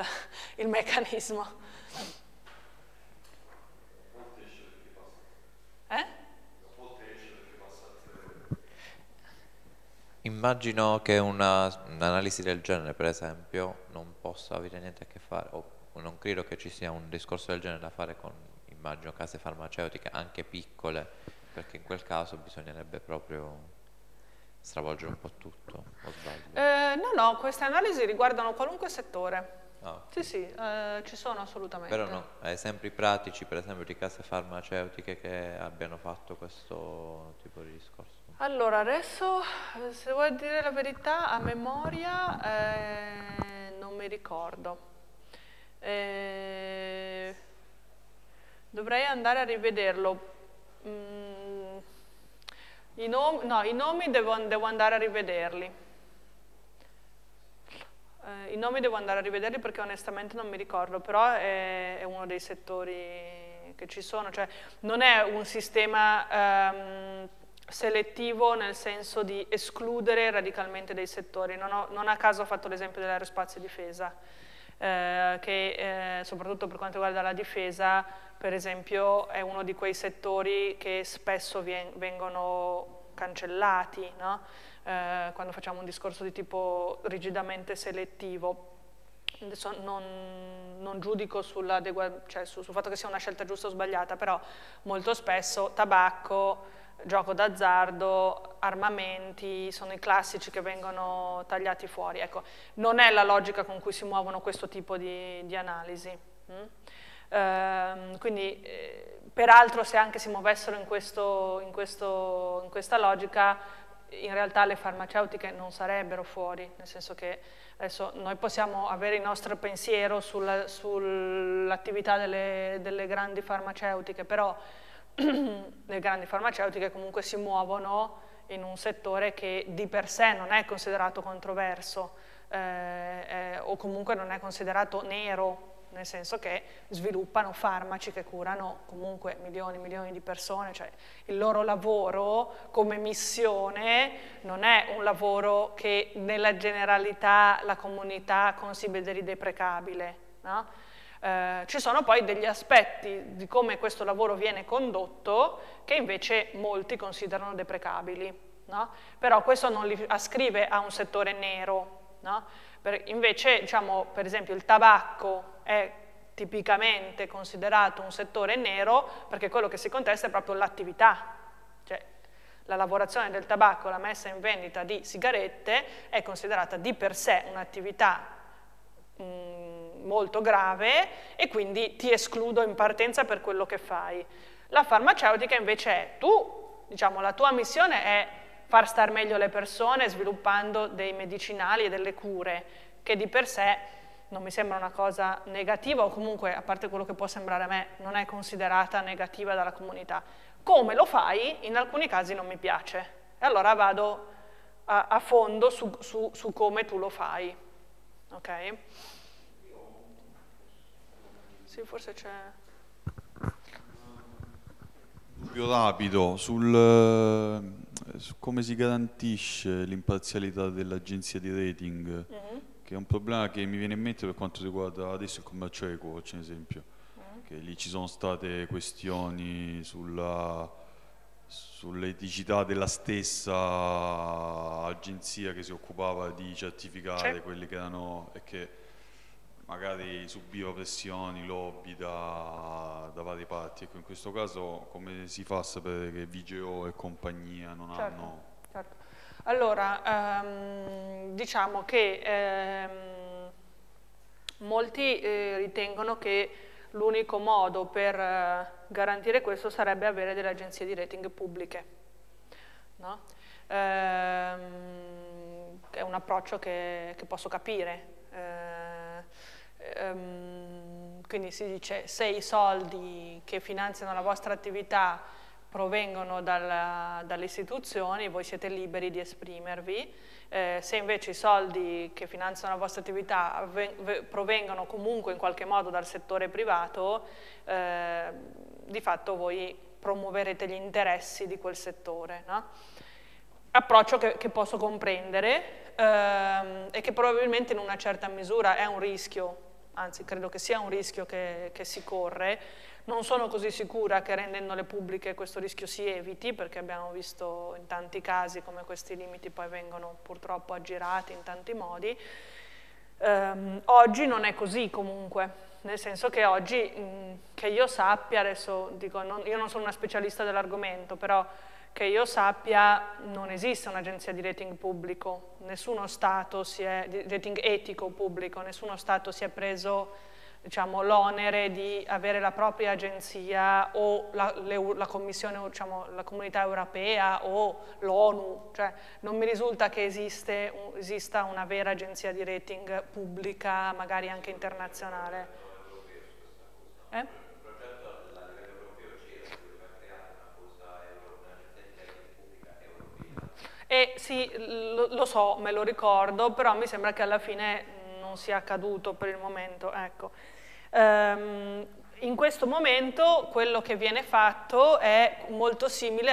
A: il meccanismo. Eh?
D: Immagino che un'analisi del genere, per esempio, non possa avere niente a che fare, o non credo che ci sia un discorso del genere da fare con, immagino, case farmaceutiche, anche piccole, perché in quel caso bisognerebbe proprio stravolgere un po' tutto, o sbaglio?
A: Eh, no, no, queste analisi riguardano qualunque settore.
D: Ah,
A: Sì, sì, eh, ci sono assolutamente.
D: Però no, esempi pratici, per esempio di case farmaceutiche che abbiano fatto questo tipo di discorso.
A: Allora, adesso, se vuoi dire la verità, a memoria eh, non mi ricordo. Eh, dovrei andare a rivederlo. Mm, i, nomi, no, i nomi devo, devo, andare a rivederli. Eh, I nomi devo andare a rivederli perché onestamente non mi ricordo, però è, è uno dei settori che ci sono. Cioè, non è un sistema ehm, selettivo nel senso di escludere radicalmente dei settori. Non, ho, non a caso ho fatto l'esempio dell'aerospazio e difesa, eh, che eh, soprattutto per quanto riguarda la difesa per esempio è uno di quei settori che spesso vengono cancellati, no? eh, quando facciamo un discorso di tipo rigidamente selettivo. Adesso non, non giudico cioè sul, sul fatto che sia una scelta giusta o sbagliata, però molto spesso tabacco, gioco d'azzardo, armamenti, sono i classici che vengono tagliati fuori. Ecco, non è la logica con cui si muovono questo tipo di, di analisi. Mm? Ehm, quindi, eh, peraltro, se anche si muovessero in, questo, in, questo, in, questa logica, in realtà le farmaceutiche non sarebbero fuori, nel senso che adesso noi possiamo avere il nostro pensiero sull'attività delle, delle grandi farmaceutiche, però le grandi farmaceutiche comunque si muovono in un settore che di per sé non è considerato controverso eh, eh, o comunque non è considerato nero nel senso che sviluppano farmaci che curano comunque milioni e milioni di persone, cioè il loro lavoro come missione non è un lavoro che nella generalità la comunità consideri deprecabile, no? Eh, ci sono poi degli aspetti di come questo lavoro viene condotto che invece molti considerano deprecabili, no? però questo non li ascrive a un settore nero, no? Per, invece, diciamo, per esempio, il tabacco è tipicamente considerato un settore nero perché quello che si contesta è proprio l'attività, cioè la lavorazione del tabacco, la messa in vendita di sigarette è considerata di per sé un'attività molto grave e quindi ti escludo in partenza per quello che fai. La farmaceutica invece è tu, diciamo, la tua missione è far star meglio le persone sviluppando dei medicinali e delle cure che di per sé non mi sembra una cosa negativa o comunque, a parte quello che può sembrare a me, non è considerata negativa dalla comunità. Come lo fai? In alcuni casi non mi piace. E allora vado a, a fondo su, su, su, come tu lo fai. Ok? Sì, forse c'è
E: dubbio rapido sul, eh, su come si garantisce l'imparzialità dell'agenzia di rating, mm -hmm. che è un problema che mi viene in mente per quanto riguarda adesso il commercio equo, ad esempio, mm -hmm. che lì ci sono state questioni sulla, sull'eticità della stessa agenzia che si occupava di certificare
A: Sì.
E: quelli che erano e che magari subiva pressioni, lobby da, da varie parti. Ecco, in questo caso come si fa a sapere che VGO e compagnia non
A: Certo.
E: hanno...
A: Certo. Allora, ehm, diciamo che ehm, molti eh, ritengono che l'unico modo per eh, garantire questo sarebbe avere delle agenzie di rating pubbliche. no? Ehm, è un approccio che, che posso capire. Eh, ehm, quindi si dice se i soldi che finanziano la vostra attività provengono dalla- dalle istituzioni, voi siete liberi di esprimervi. Eh, se invece i soldi che finanziano la vostra attività provengono comunque in qualche modo dal settore privato, eh, di fatto voi promuoverete gli interessi di quel settore. no? Approccio che, che posso comprendere ehm, e che probabilmente in una certa misura è un rischio, anzi credo che sia un rischio che, che si corre, non sono così sicura che rendendole pubbliche questo rischio si eviti, perché abbiamo visto in tanti casi come questi limiti poi vengono purtroppo aggirati in tanti modi. Ehm, oggi non è così comunque, nel senso che oggi, mh, che io sappia, adesso dico, non- io non sono una specialista dell'argomento, però che io sappia non esiste un'agenzia di rating pubblico, nessuno Stato si è, di rating etico pubblico, nessuno Stato si è preso diciamo, l'onere di avere la propria agenzia o la, l'Eu- la Commissione, diciamo, la Comunità Europea o l'ONU, cioè non mi risulta che esiste esista una vera agenzia di rating pubblica, magari anche internazionale. Eh? E sì, lo, lo so, me lo ricordo, però mi sembra che alla fine non sia accaduto per il momento. Ecco. Ehm, in questo momento quello che viene fatto è molto simile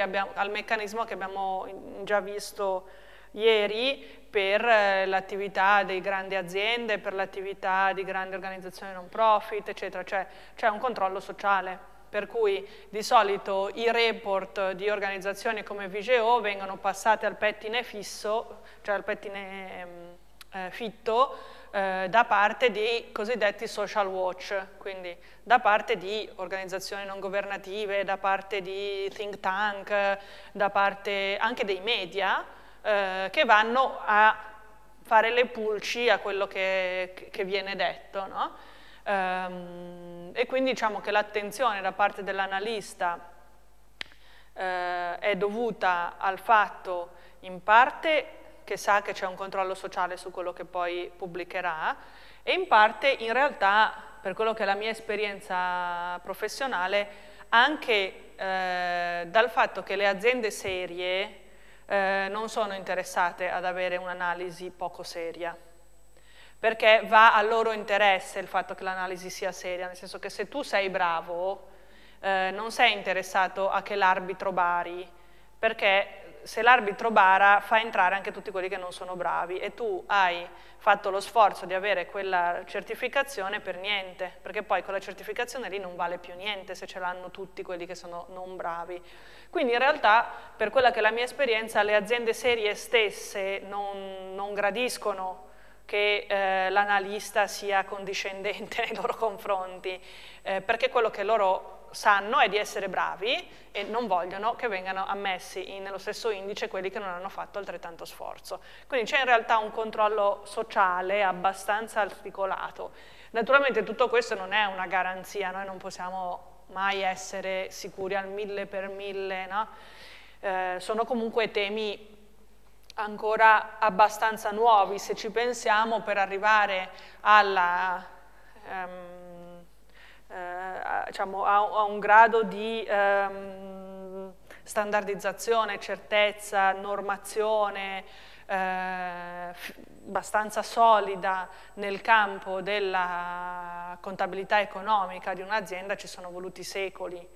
A: abbiamo, al meccanismo che abbiamo già visto ieri per eh, l'attività di grandi aziende, per l'attività di grandi organizzazioni non profit, eccetera, cioè c'è un controllo sociale per cui di solito i report di organizzazioni come VGO vengono passati al pettine fisso, cioè al pettine ehm, eh, fitto, eh, da parte di cosiddetti social watch, quindi da parte di organizzazioni non governative, da parte di think tank, da parte anche dei media, eh, che vanno a fare le pulci a quello che, che viene detto. No? Ehm, e quindi diciamo che l'attenzione da parte dell'analista eh, è dovuta al fatto in parte che sa che c'è un controllo sociale su quello che poi pubblicherà e in parte in realtà per quello che è la mia esperienza professionale anche eh, dal fatto che le aziende serie eh, non sono interessate ad avere un'analisi poco seria perché va a loro interesse il fatto che l'analisi sia seria, nel senso che se tu sei bravo eh, non sei interessato a che l'arbitro bari, perché se l'arbitro bara fa entrare anche tutti quelli che non sono bravi e tu hai fatto lo sforzo di avere quella certificazione per niente, perché poi quella certificazione lì non vale più niente se ce l'hanno tutti quelli che sono non bravi. Quindi in realtà, per quella che è la mia esperienza, le aziende serie stesse non, non gradiscono che eh, l'analista sia condiscendente nei loro confronti, eh, perché quello che loro sanno è di essere bravi e non vogliono che vengano ammessi in, nello stesso indice quelli che non hanno fatto altrettanto sforzo. Quindi c'è in realtà un controllo sociale abbastanza articolato. Naturalmente tutto questo non è una garanzia, noi non possiamo mai essere sicuri al mille per mille, no? eh, sono comunque temi ancora abbastanza nuovi se ci pensiamo per arrivare alla, ehm, eh, diciamo, a, a, un grado di ehm, standardizzazione, certezza, normazione eh, abbastanza solida nel campo della contabilità economica di un'azienda ci sono voluti secoli.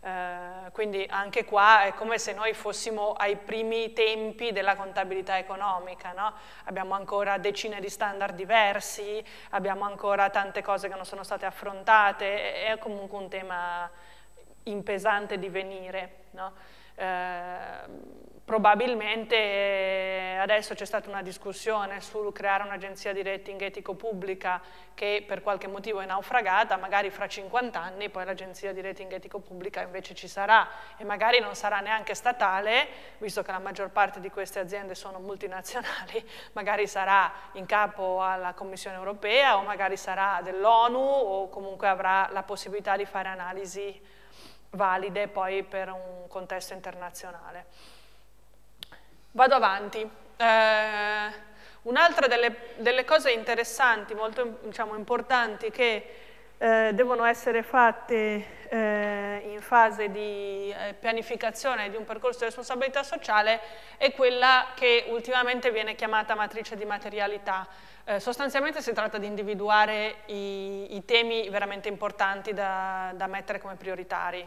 A: Uh, quindi anche qua è come se noi fossimo ai primi tempi della contabilità economica, no? abbiamo ancora decine di standard diversi, abbiamo ancora tante cose che non sono state affrontate, è comunque un tema in pesante divenire. No? Eh, probabilmente eh, adesso c'è stata una discussione su creare un'agenzia di rating etico pubblica che per qualche motivo è naufragata, magari fra 50 anni poi l'agenzia di rating etico pubblica invece ci sarà e magari non sarà neanche statale, visto che la maggior parte di queste aziende sono multinazionali, magari sarà in capo alla Commissione europea o magari sarà dell'ONU o comunque avrà la possibilità di fare analisi valide poi per un contesto internazionale. Vado avanti. Eh, Un'altra delle, delle, cose interessanti, molto diciamo, importanti, che eh, devono essere fatte eh, in fase di eh, pianificazione di un percorso di responsabilità sociale è quella che ultimamente viene chiamata matrice di materialità. Eh, sostanzialmente si tratta di individuare i, i temi veramente importanti da, da, mettere come prioritari,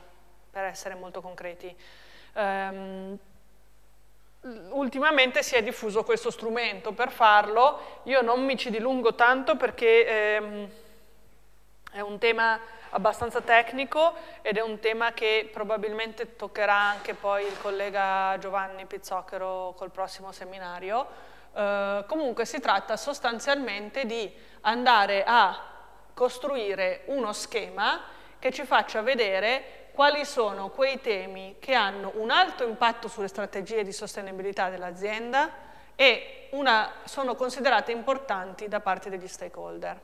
A: per essere molto concreti. Um, ultimamente si è diffuso questo strumento per farlo, io non mi ci dilungo tanto perché ehm, è un tema abbastanza tecnico ed è un tema che probabilmente toccherà anche poi il collega Giovanni Pizzocchero col prossimo seminario. Eh, comunque si tratta sostanzialmente di andare a costruire uno schema che ci faccia vedere quali sono quei temi che hanno un alto impatto sulle strategie di sostenibilità dell'azienda e una, sono considerate importanti da parte degli stakeholder.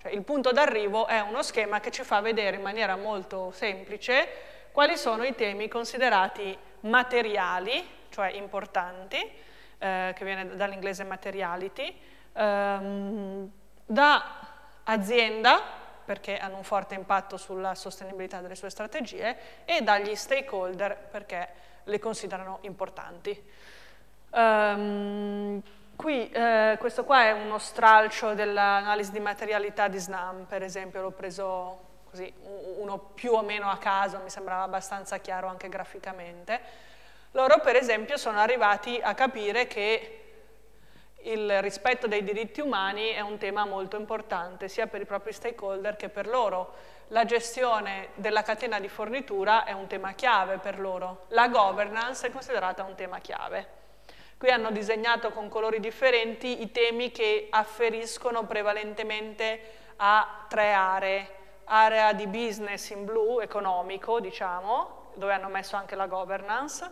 A: Cioè, il punto d'arrivo è uno schema che ci fa vedere in maniera molto semplice quali sono i temi considerati materiali, cioè importanti, eh, che viene dall'inglese materiality, ehm, da azienda, perché hanno un forte impatto sulla sostenibilità delle sue strategie e dagli stakeholder perché le considerano importanti. Um, qui, eh, questo qua è uno stralcio dell'analisi di materialità di SNAM, per esempio, l'ho preso così, uno più o meno a caso, mi sembrava abbastanza chiaro anche graficamente. Loro, per esempio, sono arrivati a capire che il rispetto dei diritti umani è un tema molto importante sia per i propri stakeholder che per loro. La gestione della catena di fornitura è un tema chiave per loro, la governance è considerata un tema chiave. Qui hanno disegnato con colori differenti i temi che afferiscono prevalentemente a tre aree. Area di business in blu, economico, diciamo, dove hanno messo anche la governance,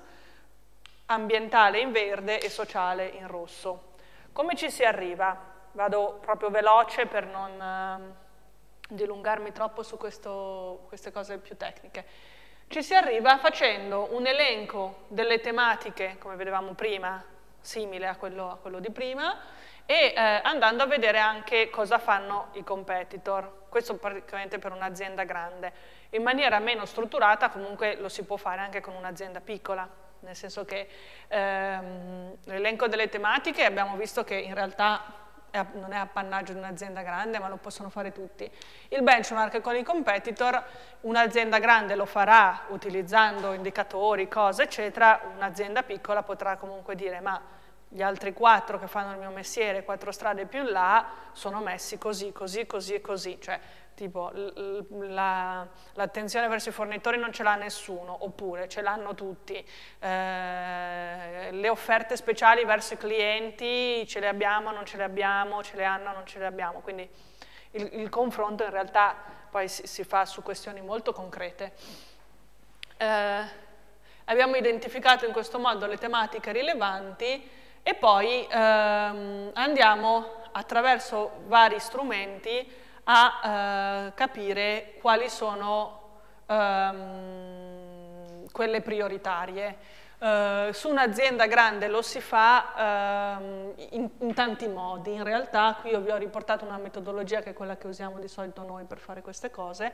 A: ambientale in verde e sociale in rosso. Come ci si arriva? Vado proprio veloce per non eh, dilungarmi troppo su questo, queste cose più tecniche. Ci si arriva facendo un elenco delle tematiche, come vedevamo prima, simile a quello, a quello di prima, e eh, andando a vedere anche cosa fanno i competitor. Questo praticamente per un'azienda grande. In maniera meno strutturata comunque lo si può fare anche con un'azienda piccola nel senso che ehm, l'elenco delle tematiche abbiamo visto che in realtà non è appannaggio di un'azienda grande, ma lo possono fare tutti. Il benchmark con i competitor, un'azienda grande lo farà utilizzando indicatori, cose, eccetera, un'azienda piccola potrà comunque dire ma gli altri quattro che fanno il mio mestiere, quattro strade più in là, sono messi così, così, così e così, cioè tipo l'attenzione la, verso i fornitori non ce l'ha nessuno, oppure ce l'hanno tutti, eh, le offerte speciali verso i clienti ce le abbiamo, non ce le abbiamo, ce le hanno, non ce le abbiamo, quindi il, il confronto in realtà poi si, si, fa su questioni molto concrete. Eh, abbiamo identificato in questo modo le tematiche rilevanti e poi ehm, andiamo attraverso vari strumenti a eh, capire quali sono ehm, quelle prioritarie. Uh, su un'azienda grande lo si fa uh, in, in, tanti modi, in realtà qui io vi ho riportato una metodologia che è quella che usiamo di solito noi per fare queste cose,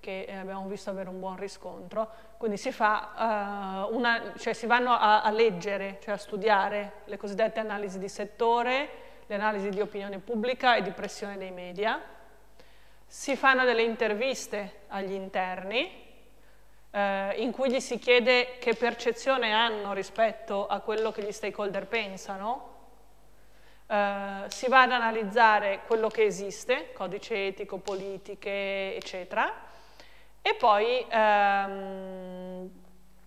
A: che eh, abbiamo visto avere un buon riscontro, quindi si, fa, uh, una, cioè si vanno a, a, leggere, cioè a studiare le cosiddette analisi di settore, le analisi di opinione pubblica e di pressione dei media, si fanno delle interviste agli interni eh, in cui gli si chiede che percezione hanno rispetto a quello che gli stakeholder pensano, eh, si va ad analizzare quello che esiste, codice etico, politiche, eccetera, e poi ehm,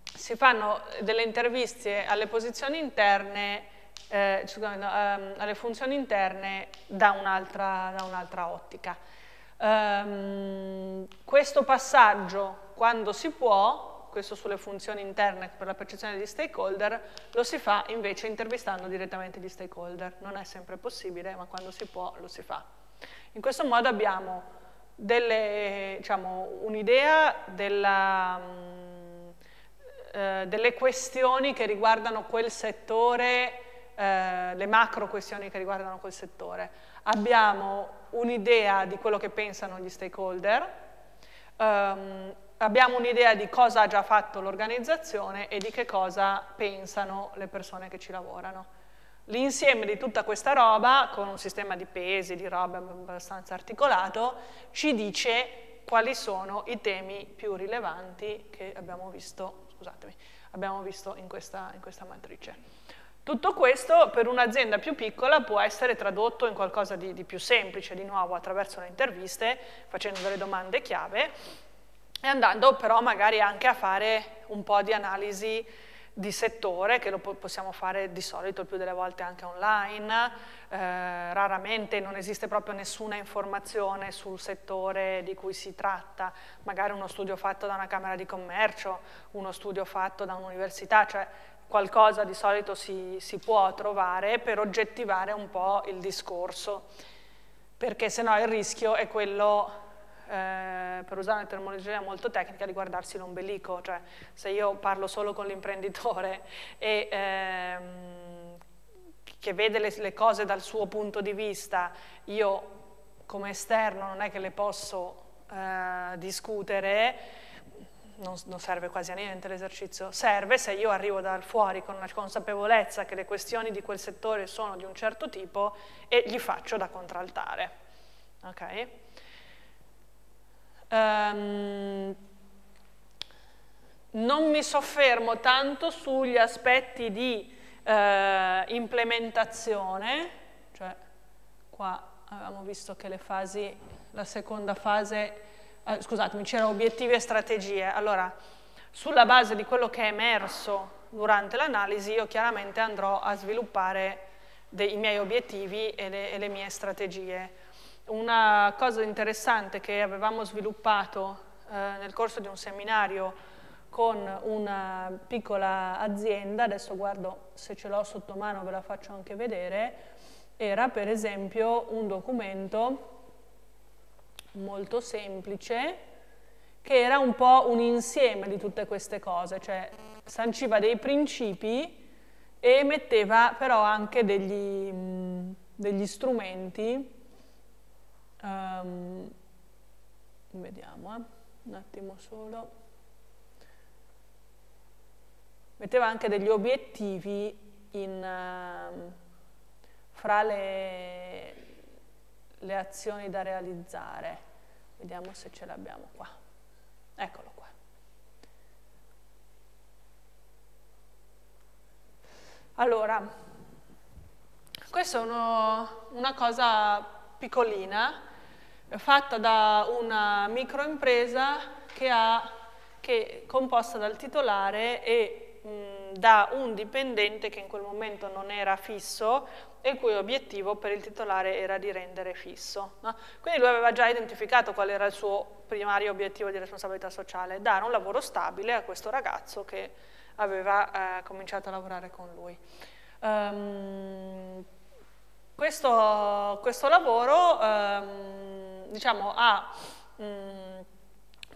A: si fanno delle interviste alle posizioni interne, eh, ehm, alle funzioni interne da un'altra un ottica. Um, questo passaggio, quando si può, questo sulle funzioni interne per la percezione degli stakeholder, lo si fa invece intervistando direttamente gli stakeholder. Non è sempre possibile, ma quando si può lo si fa. In questo modo abbiamo diciamo, un'idea eh, delle questioni che riguardano quel settore, eh, le macro questioni che riguardano quel settore. Abbiamo un'idea di quello che pensano gli stakeholder, um, abbiamo un'idea di cosa ha già fatto l'organizzazione e di che cosa pensano le persone che ci lavorano. L'insieme di tutta questa roba, con un sistema di pesi, di roba abbastanza articolato, ci dice quali sono i temi più rilevanti che abbiamo visto, abbiamo visto in, questa, in questa matrice. Tutto questo per un'azienda più piccola può essere tradotto in qualcosa di, di, più semplice, di nuovo attraverso le interviste, facendo delle domande chiave e andando però magari anche a fare un po' di analisi di settore, che lo possiamo fare di solito il più delle volte anche online, eh, raramente non esiste proprio nessuna informazione sul settore di cui si tratta, magari uno studio fatto da una Camera di Commercio, uno studio fatto da un'università, cioè qualcosa di solito si, si può trovare per oggettivare un po' il discorso, perché se no il rischio è quello eh, per usare una terminologia molto tecnica, di guardarsi l'ombelico, cioè se io parlo solo con l'imprenditore e ehm, che vede le, le, cose dal suo punto di vista, io come esterno non è che le posso eh, discutere, non, non, serve quasi a niente l'esercizio, serve se io arrivo dal fuori con una consapevolezza che le questioni di quel settore sono di un certo tipo e gli faccio da contraltare. Okay? Um, non mi soffermo tanto sugli aspetti di uh, implementazione, cioè qua avevamo visto che le fasi, la seconda fase, uh, scusatemi, c'erano obiettivi e strategie, allora sulla base di quello che è emerso durante l'analisi io chiaramente andrò a sviluppare dei, i miei obiettivi e le, e le mie strategie. Una cosa interessante che avevamo sviluppato eh, nel corso di un seminario con una piccola azienda, adesso guardo se ce l'ho sotto mano, ve la faccio anche vedere, era per esempio un documento molto semplice che era un po' un insieme di tutte queste cose, cioè sanciva dei principi e metteva però anche degli, mh, degli strumenti Um, vediamo, eh. un attimo solo. Metteva anche degli obiettivi in, uh, fra le, le azioni da realizzare. Vediamo se ce l'abbiamo qua. Eccolo qua. Allora, questa è uno, una cosa piccolina fatta da una microimpresa che, ha, che è composta dal titolare e mh, da un dipendente che in quel momento non era fisso il cui obiettivo per il titolare era di rendere fisso. No? Quindi lui aveva già identificato qual era il suo primario obiettivo di responsabilità sociale, dare un lavoro stabile a questo ragazzo che aveva eh, cominciato a lavorare con lui. Um, questo, questo lavoro ehm, diciamo, ha mm,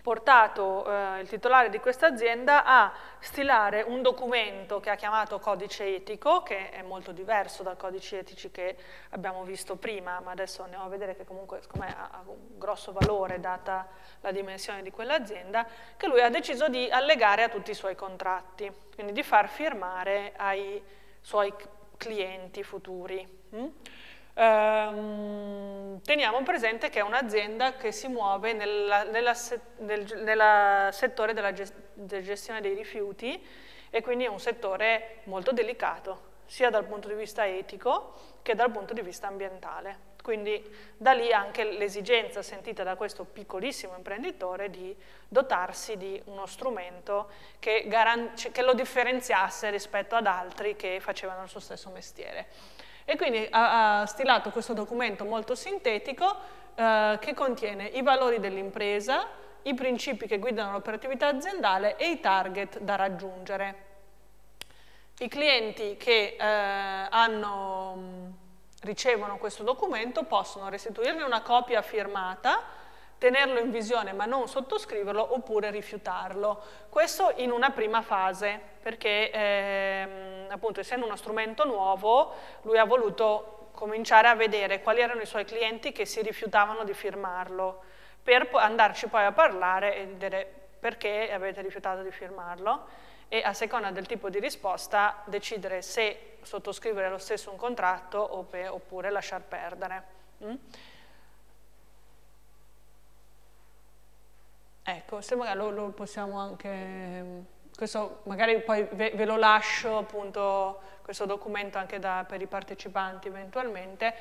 A: portato eh, il titolare di questa azienda a stilare un documento che ha chiamato codice etico, che è molto diverso dal codice etici che abbiamo visto prima, ma adesso andiamo a vedere che comunque me, ha un grosso valore data la dimensione di quell'azienda, che lui ha deciso di allegare a tutti i suoi contratti, quindi di far firmare ai suoi clienti futuri. Mm? Ehm, teniamo presente che è un'azienda che si muove nella, nella, nel, settore della gestione dei rifiuti e quindi è un settore molto delicato, sia dal punto di vista etico che dal punto di vista ambientale. Quindi da lì anche l'esigenza sentita da questo piccolissimo imprenditore di dotarsi di uno strumento che, che, lo differenziasse rispetto ad altri che facevano il suo stesso mestiere. E quindi ha, ha stilato questo documento molto sintetico eh, che contiene i valori dell'impresa, i principi che guidano l'operatività aziendale e i target da raggiungere. I clienti che eh, hanno ricevono questo documento possono restituirne una copia firmata, tenerlo in visione ma non sottoscriverlo oppure rifiutarlo. Questo in una prima fase, perché ehm, appunto essendo uno strumento nuovo, lui ha voluto cominciare a vedere quali erano i suoi clienti che si rifiutavano di firmarlo, per andarci poi a parlare e dire perché avete rifiutato di firmarlo e a seconda del tipo di risposta decidere se sottoscrivere lo stesso un contratto oppure lasciar perdere. Mm? Ecco, se magari lo, lo, possiamo anche, questo magari poi ve, ve, lo lascio appunto questo documento anche da, per i partecipanti eventualmente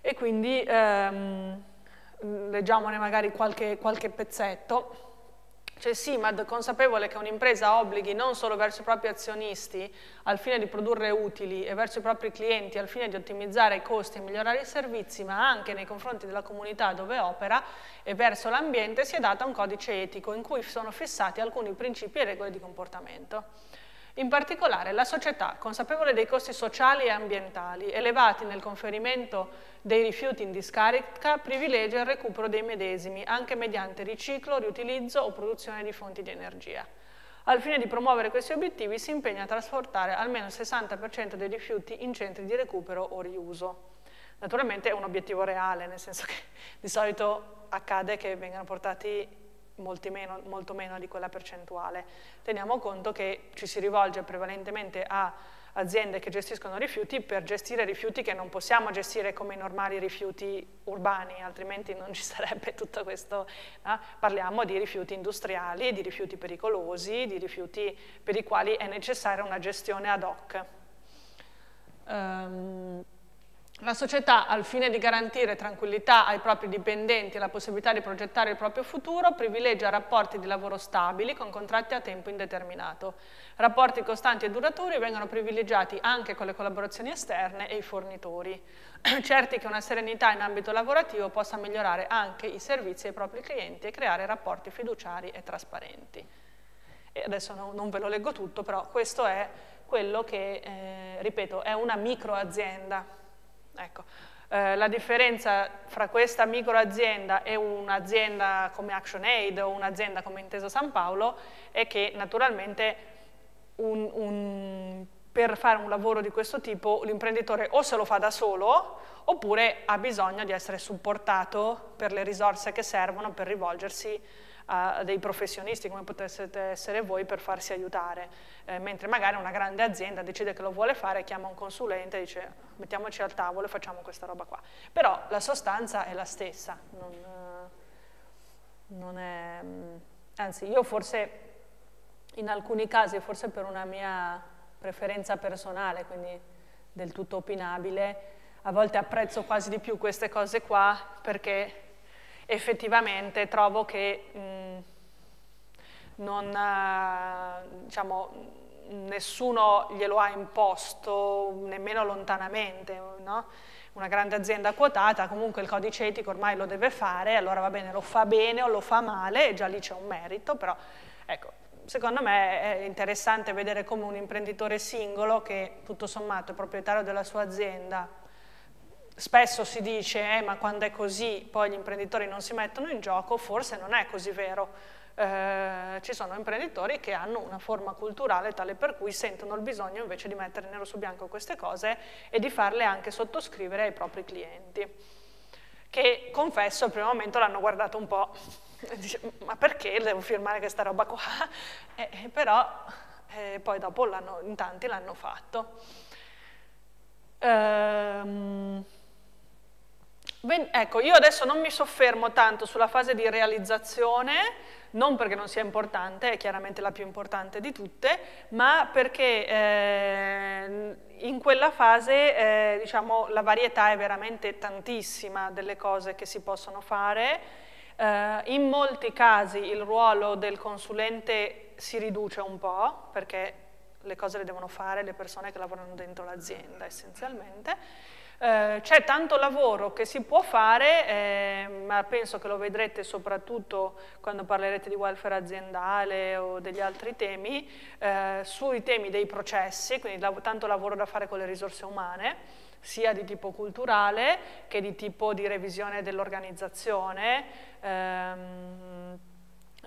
A: e quindi ehm, leggiamone magari qualche, qualche pezzetto. Cioè SIMAD, consapevole che un'impresa obblighi non solo verso i propri azionisti al fine di produrre utili e verso i propri clienti al fine di ottimizzare i costi e migliorare i servizi, ma anche nei confronti della comunità dove opera e verso l'ambiente, si è data un codice etico in cui sono fissati alcuni principi e regole di comportamento. In particolare la società, consapevole dei costi sociali e ambientali elevati nel conferimento dei rifiuti in discarica, privilegia il recupero dei medesimi, anche mediante riciclo, riutilizzo o produzione di fonti di energia. Al fine di promuovere questi obiettivi si impegna a trasportare almeno il 60% dei rifiuti in centri di recupero o riuso. Naturalmente è un obiettivo reale, nel senso che di solito accade che vengano portati meno, molto meno di quella percentuale. Teniamo conto che ci si rivolge prevalentemente a aziende che gestiscono rifiuti per gestire rifiuti che non possiamo gestire come i normali rifiuti urbani, altrimenti non ci sarebbe tutto questo. No? Parliamo di rifiuti industriali, di rifiuti pericolosi, di rifiuti per i quali è necessaria una gestione ad hoc. Um, la società, al fine di garantire tranquillità ai propri dipendenti e la possibilità di progettare il proprio futuro, privilegia rapporti di lavoro stabili con contratti a tempo indeterminato. Rapporti costanti e duraturi vengono privilegiati anche con le collaborazioni esterne e i fornitori, certi che una serenità in ambito lavorativo possa migliorare anche i servizi ai propri clienti e creare rapporti fiduciari e trasparenti. E adesso no, non ve lo leggo tutto, però questo è quello che, eh, ripeto, è una microazienda Ecco. Eh, la differenza fra questa microazienda e un'azienda come ActionAid o un'azienda come Intesa San Paolo è che naturalmente un, un, per fare un lavoro di questo tipo l'imprenditore o se lo fa da solo oppure ha bisogno di essere supportato per le risorse che servono per rivolgersi a dei professionisti come poteste essere voi per farsi aiutare, eh, mentre magari una grande azienda decide che lo vuole fare, chiama un consulente e dice mettiamoci al tavolo e facciamo questa roba qua. Però la sostanza è la stessa, non, eh, non è, mm, anzi io forse in alcuni casi, forse per una mia preferenza personale, quindi del tutto opinabile, a volte apprezzo quasi di più queste cose qua perché effettivamente trovo che mh, non, eh, diciamo, nessuno glielo ha imposto nemmeno lontanamente, no? una grande azienda quotata, comunque il codice etico ormai lo deve fare, allora va bene, lo fa bene o lo fa male, già lì c'è un merito, però ecco, secondo me è interessante vedere come un imprenditore singolo che tutto sommato è proprietario della sua azienda, spesso si dice eh, ma quando è così poi gli imprenditori non si mettono in gioco, forse non è così vero. Eh, ci sono imprenditori che hanno una forma culturale tale per cui sentono il bisogno invece di mettere nero su bianco queste cose e di farle anche sottoscrivere ai propri clienti che confesso al primo momento l'hanno guardato un po' dice ma perché devo firmare questa roba qua? Eh, però eh, poi dopo in tanti l'hanno fatto. Ehm, ecco, io adesso non mi soffermo tanto sulla fase di realizzazione, non perché non sia importante, è chiaramente la più importante di tutte, ma perché eh, in quella fase eh, diciamo, la varietà è veramente tantissima delle cose che si possono fare. Eh, in molti casi il ruolo del consulente si riduce un po', perché le cose le devono fare le persone che lavorano dentro l'azienda essenzialmente. Eh, c'è tanto lavoro che si può fare, eh, ma penso che lo vedrete soprattutto quando parlerete di welfare aziendale o degli altri temi, eh, sui temi dei processi, quindi lav tanto lavoro da fare con le risorse umane, sia di tipo culturale che di tipo di revisione dell'organizzazione, ehm,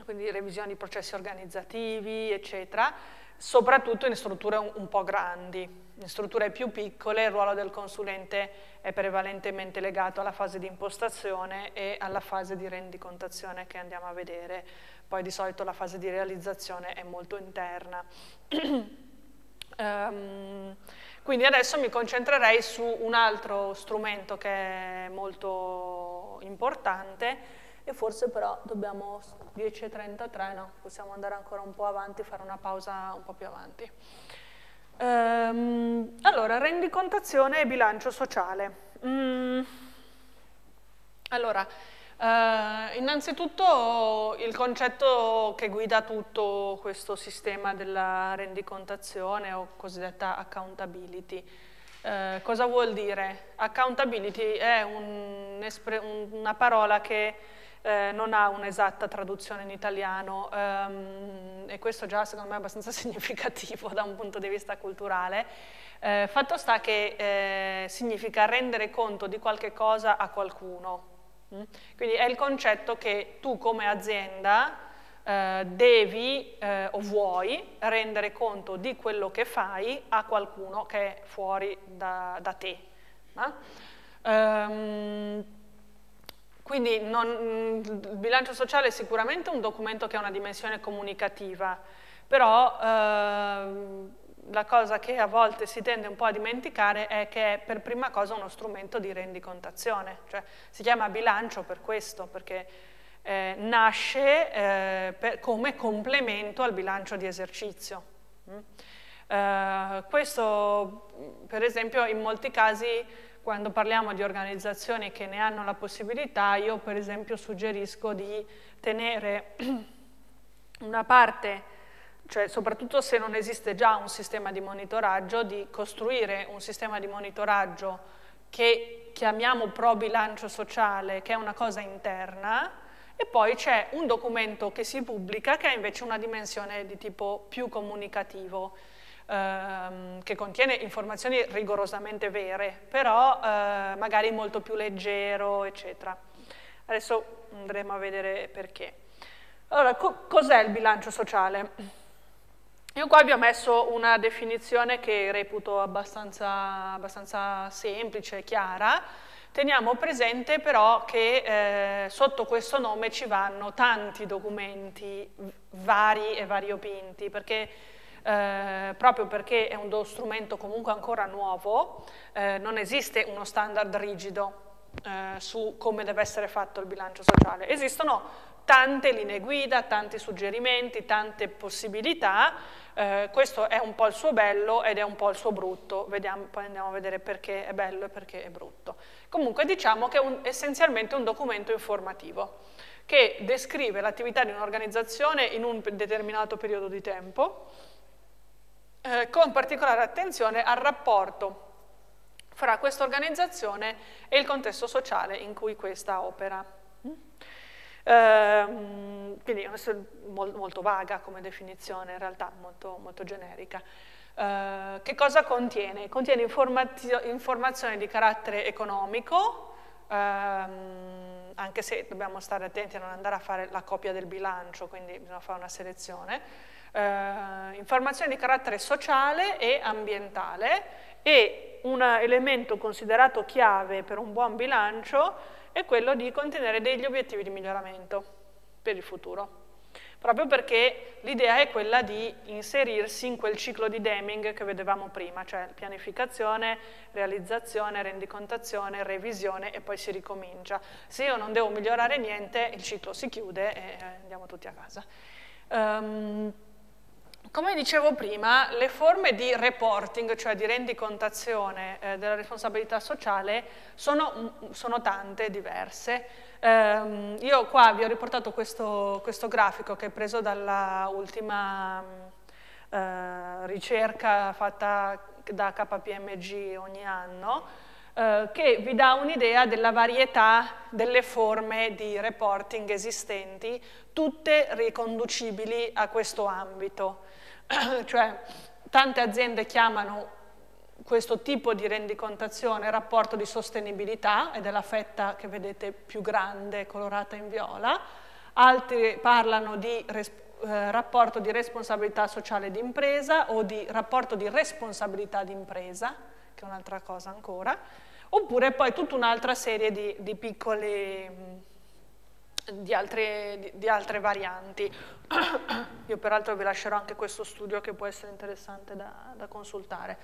A: quindi revisione di processi organizzativi, eccetera soprattutto in strutture un, un, po' grandi. Strutture più piccole il ruolo del consulente è prevalentemente legato alla fase di impostazione e alla fase di rendicontazione che andiamo a vedere. Poi di solito la fase di realizzazione è molto interna. um, quindi adesso mi concentrerei su un altro strumento che è molto importante, e forse però dobbiamo 10.33, no, possiamo andare ancora un po' avanti, fare una pausa un po' più avanti. Ehm, allora, rendicontazione e bilancio sociale. Mm. Allora, eh, innanzitutto il concetto che guida tutto questo sistema della rendicontazione o cosiddetta accountability. Eh, cosa vuol dire? Accountability è un, una parola che eh, non ha un'esatta traduzione in italiano ehm, e questo già secondo me è abbastanza significativo da un punto di vista culturale. Eh, fatto sta che eh, significa rendere conto di qualche cosa a qualcuno. Mm? Quindi è il concetto che tu come azienda eh, devi eh, o vuoi rendere conto di quello che fai a qualcuno che è fuori da, da te. Um, quindi non, il bilancio sociale è sicuramente un documento che ha una dimensione comunicativa, però eh, la cosa che a volte si tende un po' a dimenticare è che è per prima cosa uno strumento di rendicontazione, cioè si chiama bilancio per questo, perché eh, nasce eh, per, come complemento al bilancio di esercizio. Mm? Eh, questo per esempio in molti casi quando parliamo di organizzazioni che ne hanno la possibilità, io per esempio suggerisco di tenere una parte, cioè soprattutto se non esiste già un sistema di monitoraggio, di costruire un sistema di monitoraggio che chiamiamo pro bilancio sociale, che è una cosa interna, e poi c'è un documento che si pubblica che ha invece una dimensione di tipo più comunicativo ehm, che contiene informazioni rigorosamente vere, però eh, magari molto più leggero, eccetera. Adesso andremo a vedere perché. Allora, co cos'è il bilancio sociale? Io qua vi ho messo una definizione che reputo abbastanza, abbastanza semplice e chiara. Teniamo presente però che eh, sotto questo nome ci vanno tanti documenti vari e variopinti, perché eh, proprio perché è uno strumento comunque ancora nuovo, eh, non esiste uno standard rigido eh, su come deve essere fatto il bilancio sociale. Esistono tante linee guida, tanti suggerimenti, tante possibilità, eh, questo è un po' il suo bello ed è un po' il suo brutto, Vediamo, poi andiamo a vedere perché è bello e perché è brutto. Comunque diciamo che è un, essenzialmente un documento informativo che descrive l'attività di un'organizzazione in un determinato periodo di tempo, eh, con particolare attenzione al rapporto fra questa organizzazione e il contesto sociale in cui questa opera. Eh, quindi molto, molto vaga come definizione, in realtà molto, molto generica. Eh, che cosa contiene? Contiene informazioni di carattere economico, ehm, anche se dobbiamo stare attenti a non andare a fare la copia del bilancio, quindi bisogna fare una selezione, eh, informazioni di carattere sociale e ambientale e un elemento considerato chiave per un buon bilancio è quello di contenere degli obiettivi di miglioramento per il futuro. proprio perché l'idea è quella di inserirsi in quel ciclo di Deming che vedevamo prima, cioè pianificazione, realizzazione, rendicontazione, revisione e poi si ricomincia. Se io non devo migliorare niente, il ciclo si chiude e andiamo tutti a casa. Um, come dicevo prima, le forme di reporting, cioè di rendicontazione eh, della responsabilità sociale, sono, sono tante, diverse. Eh, io qua vi ho riportato questo, questo grafico che è preso dalla ultima eh, ricerca fatta da KPMG ogni anno, eh, che vi dà un'idea della varietà delle forme di reporting esistenti, tutte riconducibili a questo ambito. cioè tante aziende chiamano questo tipo di rendicontazione rapporto di sostenibilità, ed è la fetta che vedete più grande, colorata in viola, altri parlano di eh, rapporto di responsabilità sociale d'impresa o di rapporto di responsabilità d'impresa, che è un'altra cosa ancora, oppure poi tutta un'altra serie di, di piccoli di altre, di, di altre, varianti. Io peraltro vi lascerò anche questo studio che può essere interessante da, da consultare,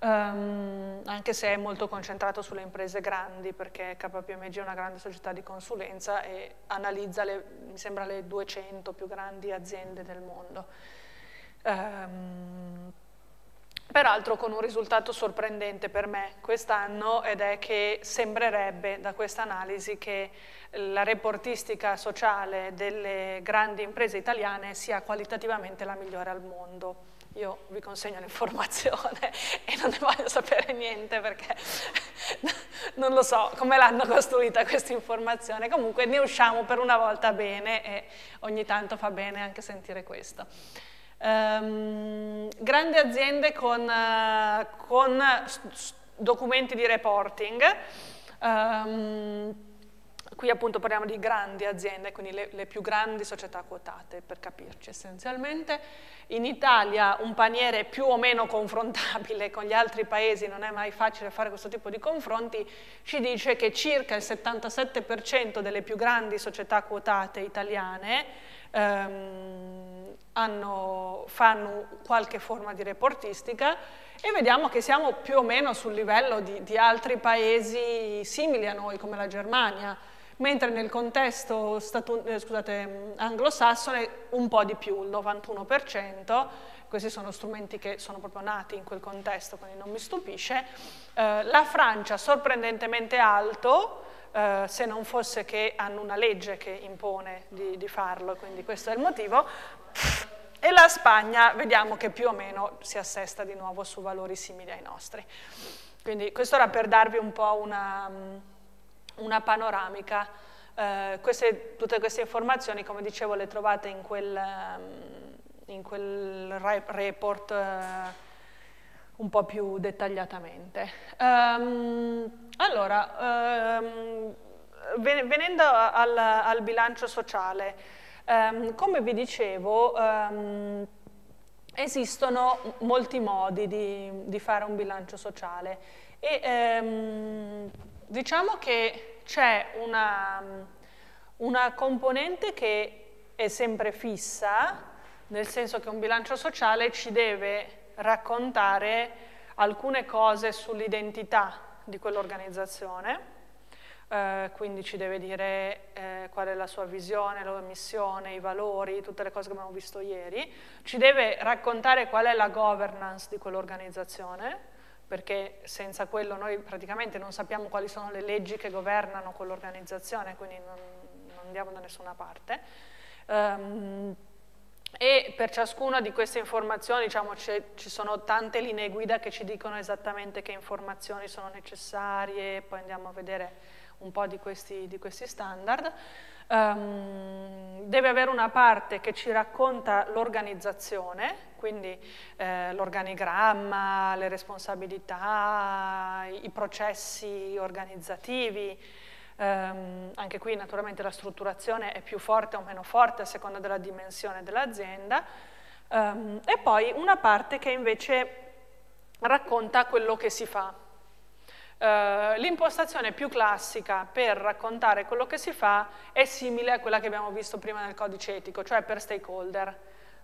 A: um, anche se è molto concentrato sulle imprese grandi, perché KPMG è una grande società di consulenza e analizza, le, mi sembra, le 200 più grandi aziende del mondo. Um, peraltro con un risultato sorprendente per me quest'anno ed è che sembrerebbe da questa analisi che la reportistica sociale delle grandi imprese italiane sia qualitativamente la migliore al mondo. Io vi consegno l'informazione e non ne voglio sapere niente perché non lo so come l'hanno costruita questa informazione. Comunque ne usciamo per una volta bene e ogni tanto fa bene anche sentire questo. Um, grandi aziende con, uh, con documenti di reporting. Um, Qui appunto parliamo di grandi aziende, quindi le, le, più grandi società quotate, per capirci essenzialmente. In Italia un paniere più o meno confrontabile con gli altri paesi, non è mai facile fare questo tipo di confronti, ci dice che circa il 77% delle più grandi società quotate italiane ehm, hanno, fanno qualche forma di reportistica e vediamo che siamo più o meno sul livello di, di altri paesi simili a noi, come la Germania mentre nel contesto eh, anglosassone un po' di più, il 91%, questi sono strumenti che sono proprio nati in quel contesto, quindi non mi stupisce. Eh, la Francia sorprendentemente alto, eh, se non fosse che hanno una legge che impone di, di farlo, quindi questo è il motivo, e la Spagna vediamo che più o meno si assesta di nuovo su valori simili ai nostri. Quindi questo era per darvi un po' una una panoramica. Eh, queste, tutte queste informazioni, come dicevo, le trovate in quel, ehm, in quel report eh, un po' più dettagliatamente. Um, allora, um, venendo al, al, bilancio sociale, um, come vi dicevo, esistono molti modi di, di, fare un bilancio sociale e Diciamo che c'è una, una componente che è sempre fissa, nel senso che un bilancio sociale ci deve raccontare alcune cose sull'identità di quell'organizzazione, eh, quindi ci deve dire eh, qual è la sua visione, la sua missione, i valori, tutte le cose che abbiamo visto ieri, ci deve raccontare qual è la governance di quell'organizzazione, perché senza quello noi praticamente non sappiamo quali sono le leggi che governano quell'organizzazione, quindi non, non, andiamo da nessuna parte. Um, e per ciascuna di queste informazioni diciamo, ci sono tante linee guida che ci dicono esattamente che informazioni sono necessarie, poi andiamo a vedere un po' di questi, di questi standard. Um, deve avere una parte che ci racconta l'organizzazione, quindi eh, l'organigramma, le responsabilità, i, processi organizzativi, um, anche qui naturalmente la strutturazione è più forte o meno forte a seconda della dimensione dell'azienda, um, e poi una parte che invece racconta quello che si fa, Uh, l'impostazione più classica per raccontare quello che si fa è simile a quella che abbiamo visto prima nel codice etico, cioè per stakeholder.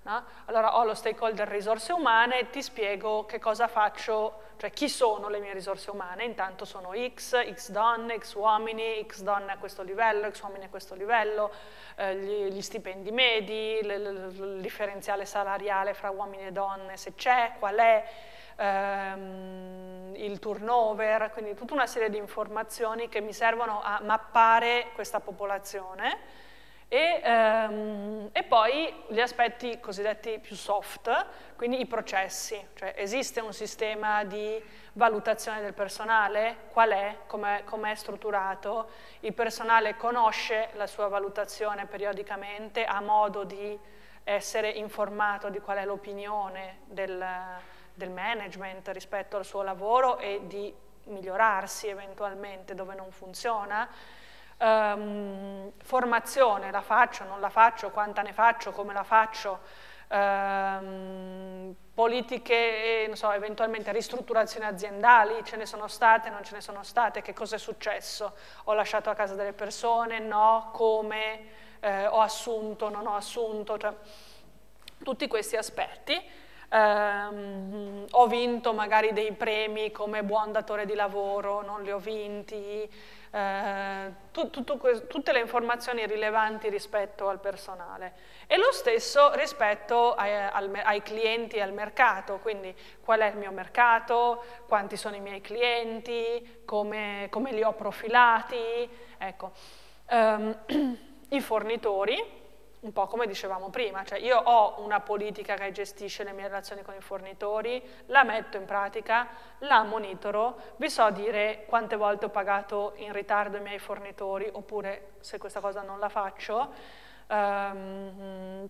A: No? Allora ho lo stakeholder risorse umane, ti spiego che cosa faccio, cioè chi sono le mie risorse umane, intanto sono X, X donne, X uomini, X donne a questo livello, X uomini a questo livello, eh, gli, gli, stipendi medi, il differenziale salariale fra uomini e donne se c'è, qual è, ehm, il turnover, quindi tutta una serie di informazioni che mi servono a mappare questa popolazione e, ehm, e, poi gli aspetti cosiddetti più soft, quindi i processi, cioè esiste un sistema di valutazione del personale, qual è, com'è, com strutturato, il personale conosce la sua valutazione periodicamente, ha modo di essere informato di qual è l'opinione del, del management rispetto al suo lavoro e di migliorarsi eventualmente dove non funziona, Um, formazione, la faccio, non la faccio, quanta ne faccio, come la faccio, um, politiche, so, eventualmente ristrutturazioni aziendali, ce ne sono state, non ce ne sono state, che cosa è successo? Ho lasciato a casa delle persone, no, come, eh, ho assunto, non ho assunto, cioè, tutti questi aspetti. Um, ho vinto magari dei premi come buon datore di lavoro, non li ho vinti, eh, tu, tutte le informazioni rilevanti rispetto al personale e lo stesso rispetto ai, al, ai clienti e al mercato, quindi qual è il mio mercato, quanti sono i miei clienti, come, come li ho profilati, ecco. um, i fornitori, un po' come dicevamo prima, cioè io ho una politica che gestisce le mie relazioni con i fornitori, la metto in pratica, la monitoro, vi so dire quante volte ho pagato in ritardo i miei fornitori, oppure se questa cosa non la faccio, um,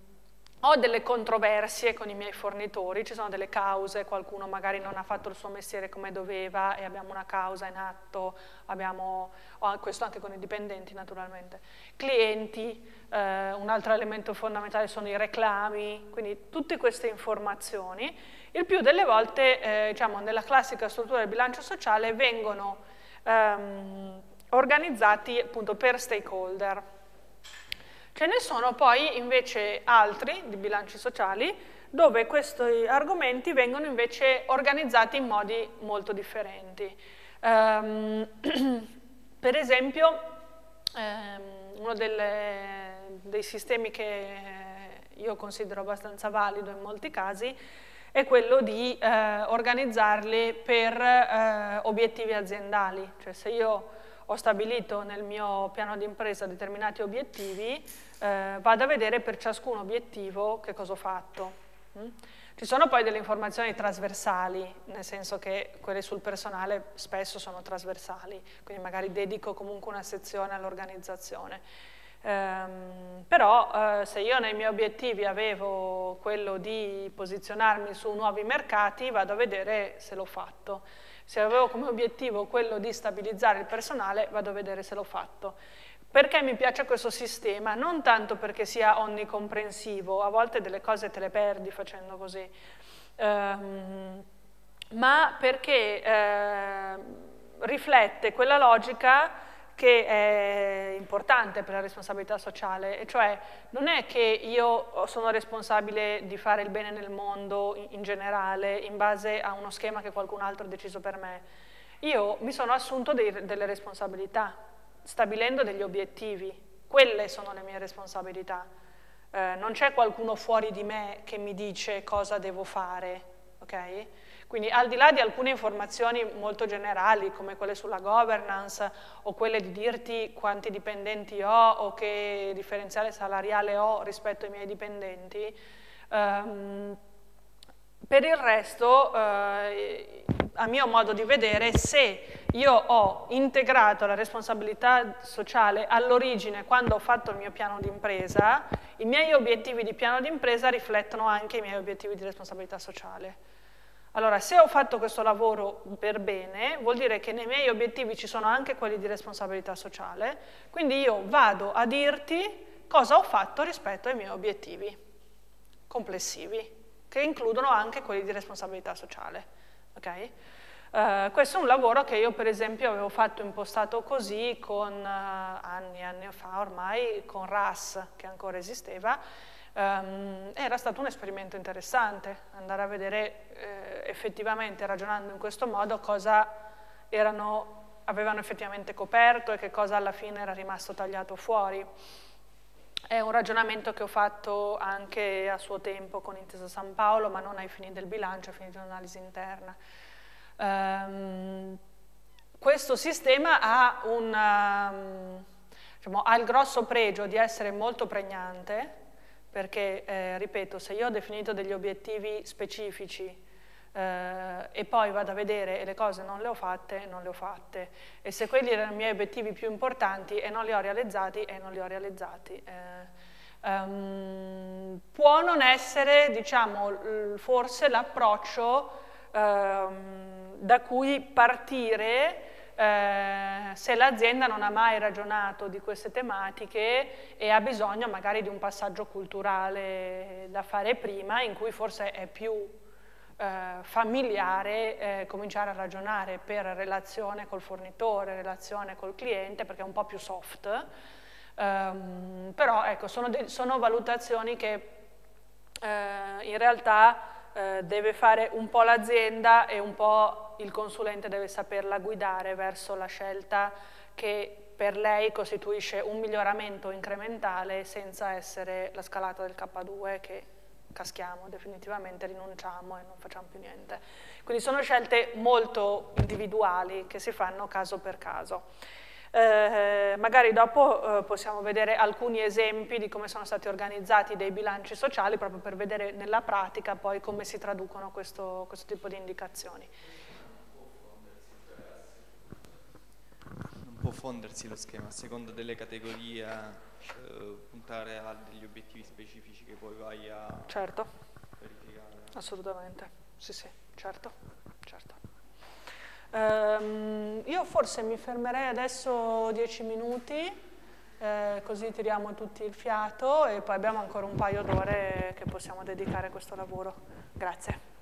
A: ho delle controversie con i miei fornitori, ci sono delle cause, qualcuno magari non ha fatto il suo mestiere come doveva e abbiamo una causa in atto, abbiamo, questo anche con i dipendenti naturalmente. Clienti, eh, un altro elemento fondamentale sono i reclami, quindi tutte queste informazioni, il più delle volte eh, diciamo, nella classica struttura del bilancio sociale vengono ehm, organizzati appunto per stakeholder. Ce ne sono poi invece altri di bilanci sociali dove questi argomenti vengono invece organizzati in modi molto differenti. Um, per esempio, um, uno delle, dei sistemi che io considero abbastanza valido in molti casi è quello di eh, organizzarli per eh, obiettivi aziendali, cioè se io ho stabilito nel mio piano di impresa determinati obiettivi, eh, vado a vedere per ciascun obiettivo che cosa ho fatto. Mm? Ci sono poi delle informazioni trasversali, nel senso che quelle sul personale spesso sono trasversali, quindi magari dedico comunque una sezione all'organizzazione. Um, però uh, se io nei miei obiettivi avevo quello di posizionarmi su nuovi mercati, vado a vedere se l'ho fatto. Se avevo come obiettivo quello di stabilizzare il personale, vado a vedere se l'ho fatto. Perché mi piace questo sistema? Non tanto perché sia onnicomprensivo, a volte delle cose te le perdi facendo così, ehm, ma perché eh, riflette quella logica che è importante per la responsabilità sociale, e cioè non è che io sono responsabile di fare il bene nel mondo in generale in base a uno schema che qualcun altro ha deciso per me. Io mi sono assunto dei, delle responsabilità, stabilendo degli obiettivi, quelle sono le mie responsabilità. Eh, non c'è qualcuno fuori di me che mi dice cosa devo fare, ok? Quindi al di là di alcune informazioni molto generali come quelle sulla governance o quelle di dirti quanti dipendenti ho o che differenziale salariale ho rispetto ai miei dipendenti, ehm, per il resto, eh, a mio modo di vedere, se io ho integrato la responsabilità sociale all'origine quando ho fatto il mio piano di impresa, i miei obiettivi di piano di impresa riflettono anche i miei obiettivi di responsabilità sociale. Allora, se ho fatto questo lavoro per bene, vuol dire che nei miei obiettivi ci sono anche quelli di responsabilità sociale, quindi io vado a dirti cosa ho fatto rispetto ai miei obiettivi complessivi, che includono anche quelli di responsabilità sociale. Okay? Uh, questo è un lavoro che io per esempio avevo fatto impostato così con uh, anni e anni fa ormai con RAS che ancora esisteva um, era stato un esperimento interessante andare a vedere eh, effettivamente ragionando in questo modo cosa erano, avevano effettivamente coperto e che cosa alla fine era rimasto tagliato fuori. È un ragionamento che ho fatto anche a suo tempo con Intesa San Paolo ma non ai fini del bilancio, ai fini di un'analisi interna. Um, questo sistema ha, un, um, diciamo, ha, il grosso pregio di essere molto pregnante, perché, eh, ripeto, se io ho definito degli obiettivi specifici eh, e poi vado a vedere e le cose non le ho fatte, non le ho fatte. E se quelli erano i miei obiettivi più importanti e non li ho realizzati, e non li ho realizzati. Eh, um, può non essere, diciamo, forse l'approccio ehm, da cui partire eh, se l'azienda non ha mai ragionato di queste tematiche e ha bisogno magari di un passaggio culturale da fare prima in cui forse è più eh, familiare eh, cominciare a ragionare per relazione col fornitore, relazione col cliente perché è un po' più soft. Um, però ecco sono, sono valutazioni che eh, in realtà eh, deve fare un po' l'azienda e un po' il consulente deve saperla guidare verso la scelta che per lei costituisce un miglioramento incrementale senza essere la scalata del K2 che caschiamo definitivamente, rinunciamo e non facciamo più niente. Quindi sono scelte molto individuali che si fanno caso per caso. Eh, magari dopo eh, possiamo vedere alcuni esempi di come sono stati organizzati dei bilanci sociali proprio per vedere nella pratica poi come si traducono questo, questo tipo di indicazioni.
F: Non può fondersi lo schema a seconda delle categorie, eh, puntare a degli obiettivi specifici che poi vai a
A: certo.
F: verificare.
A: Assolutamente, sì sì, certo, certo. Um, io forse mi fermerei adesso 10 minuti, eh, così tiriamo tutti il fiato e poi abbiamo ancora un paio d'ore che possiamo dedicare a questo lavoro. Grazie.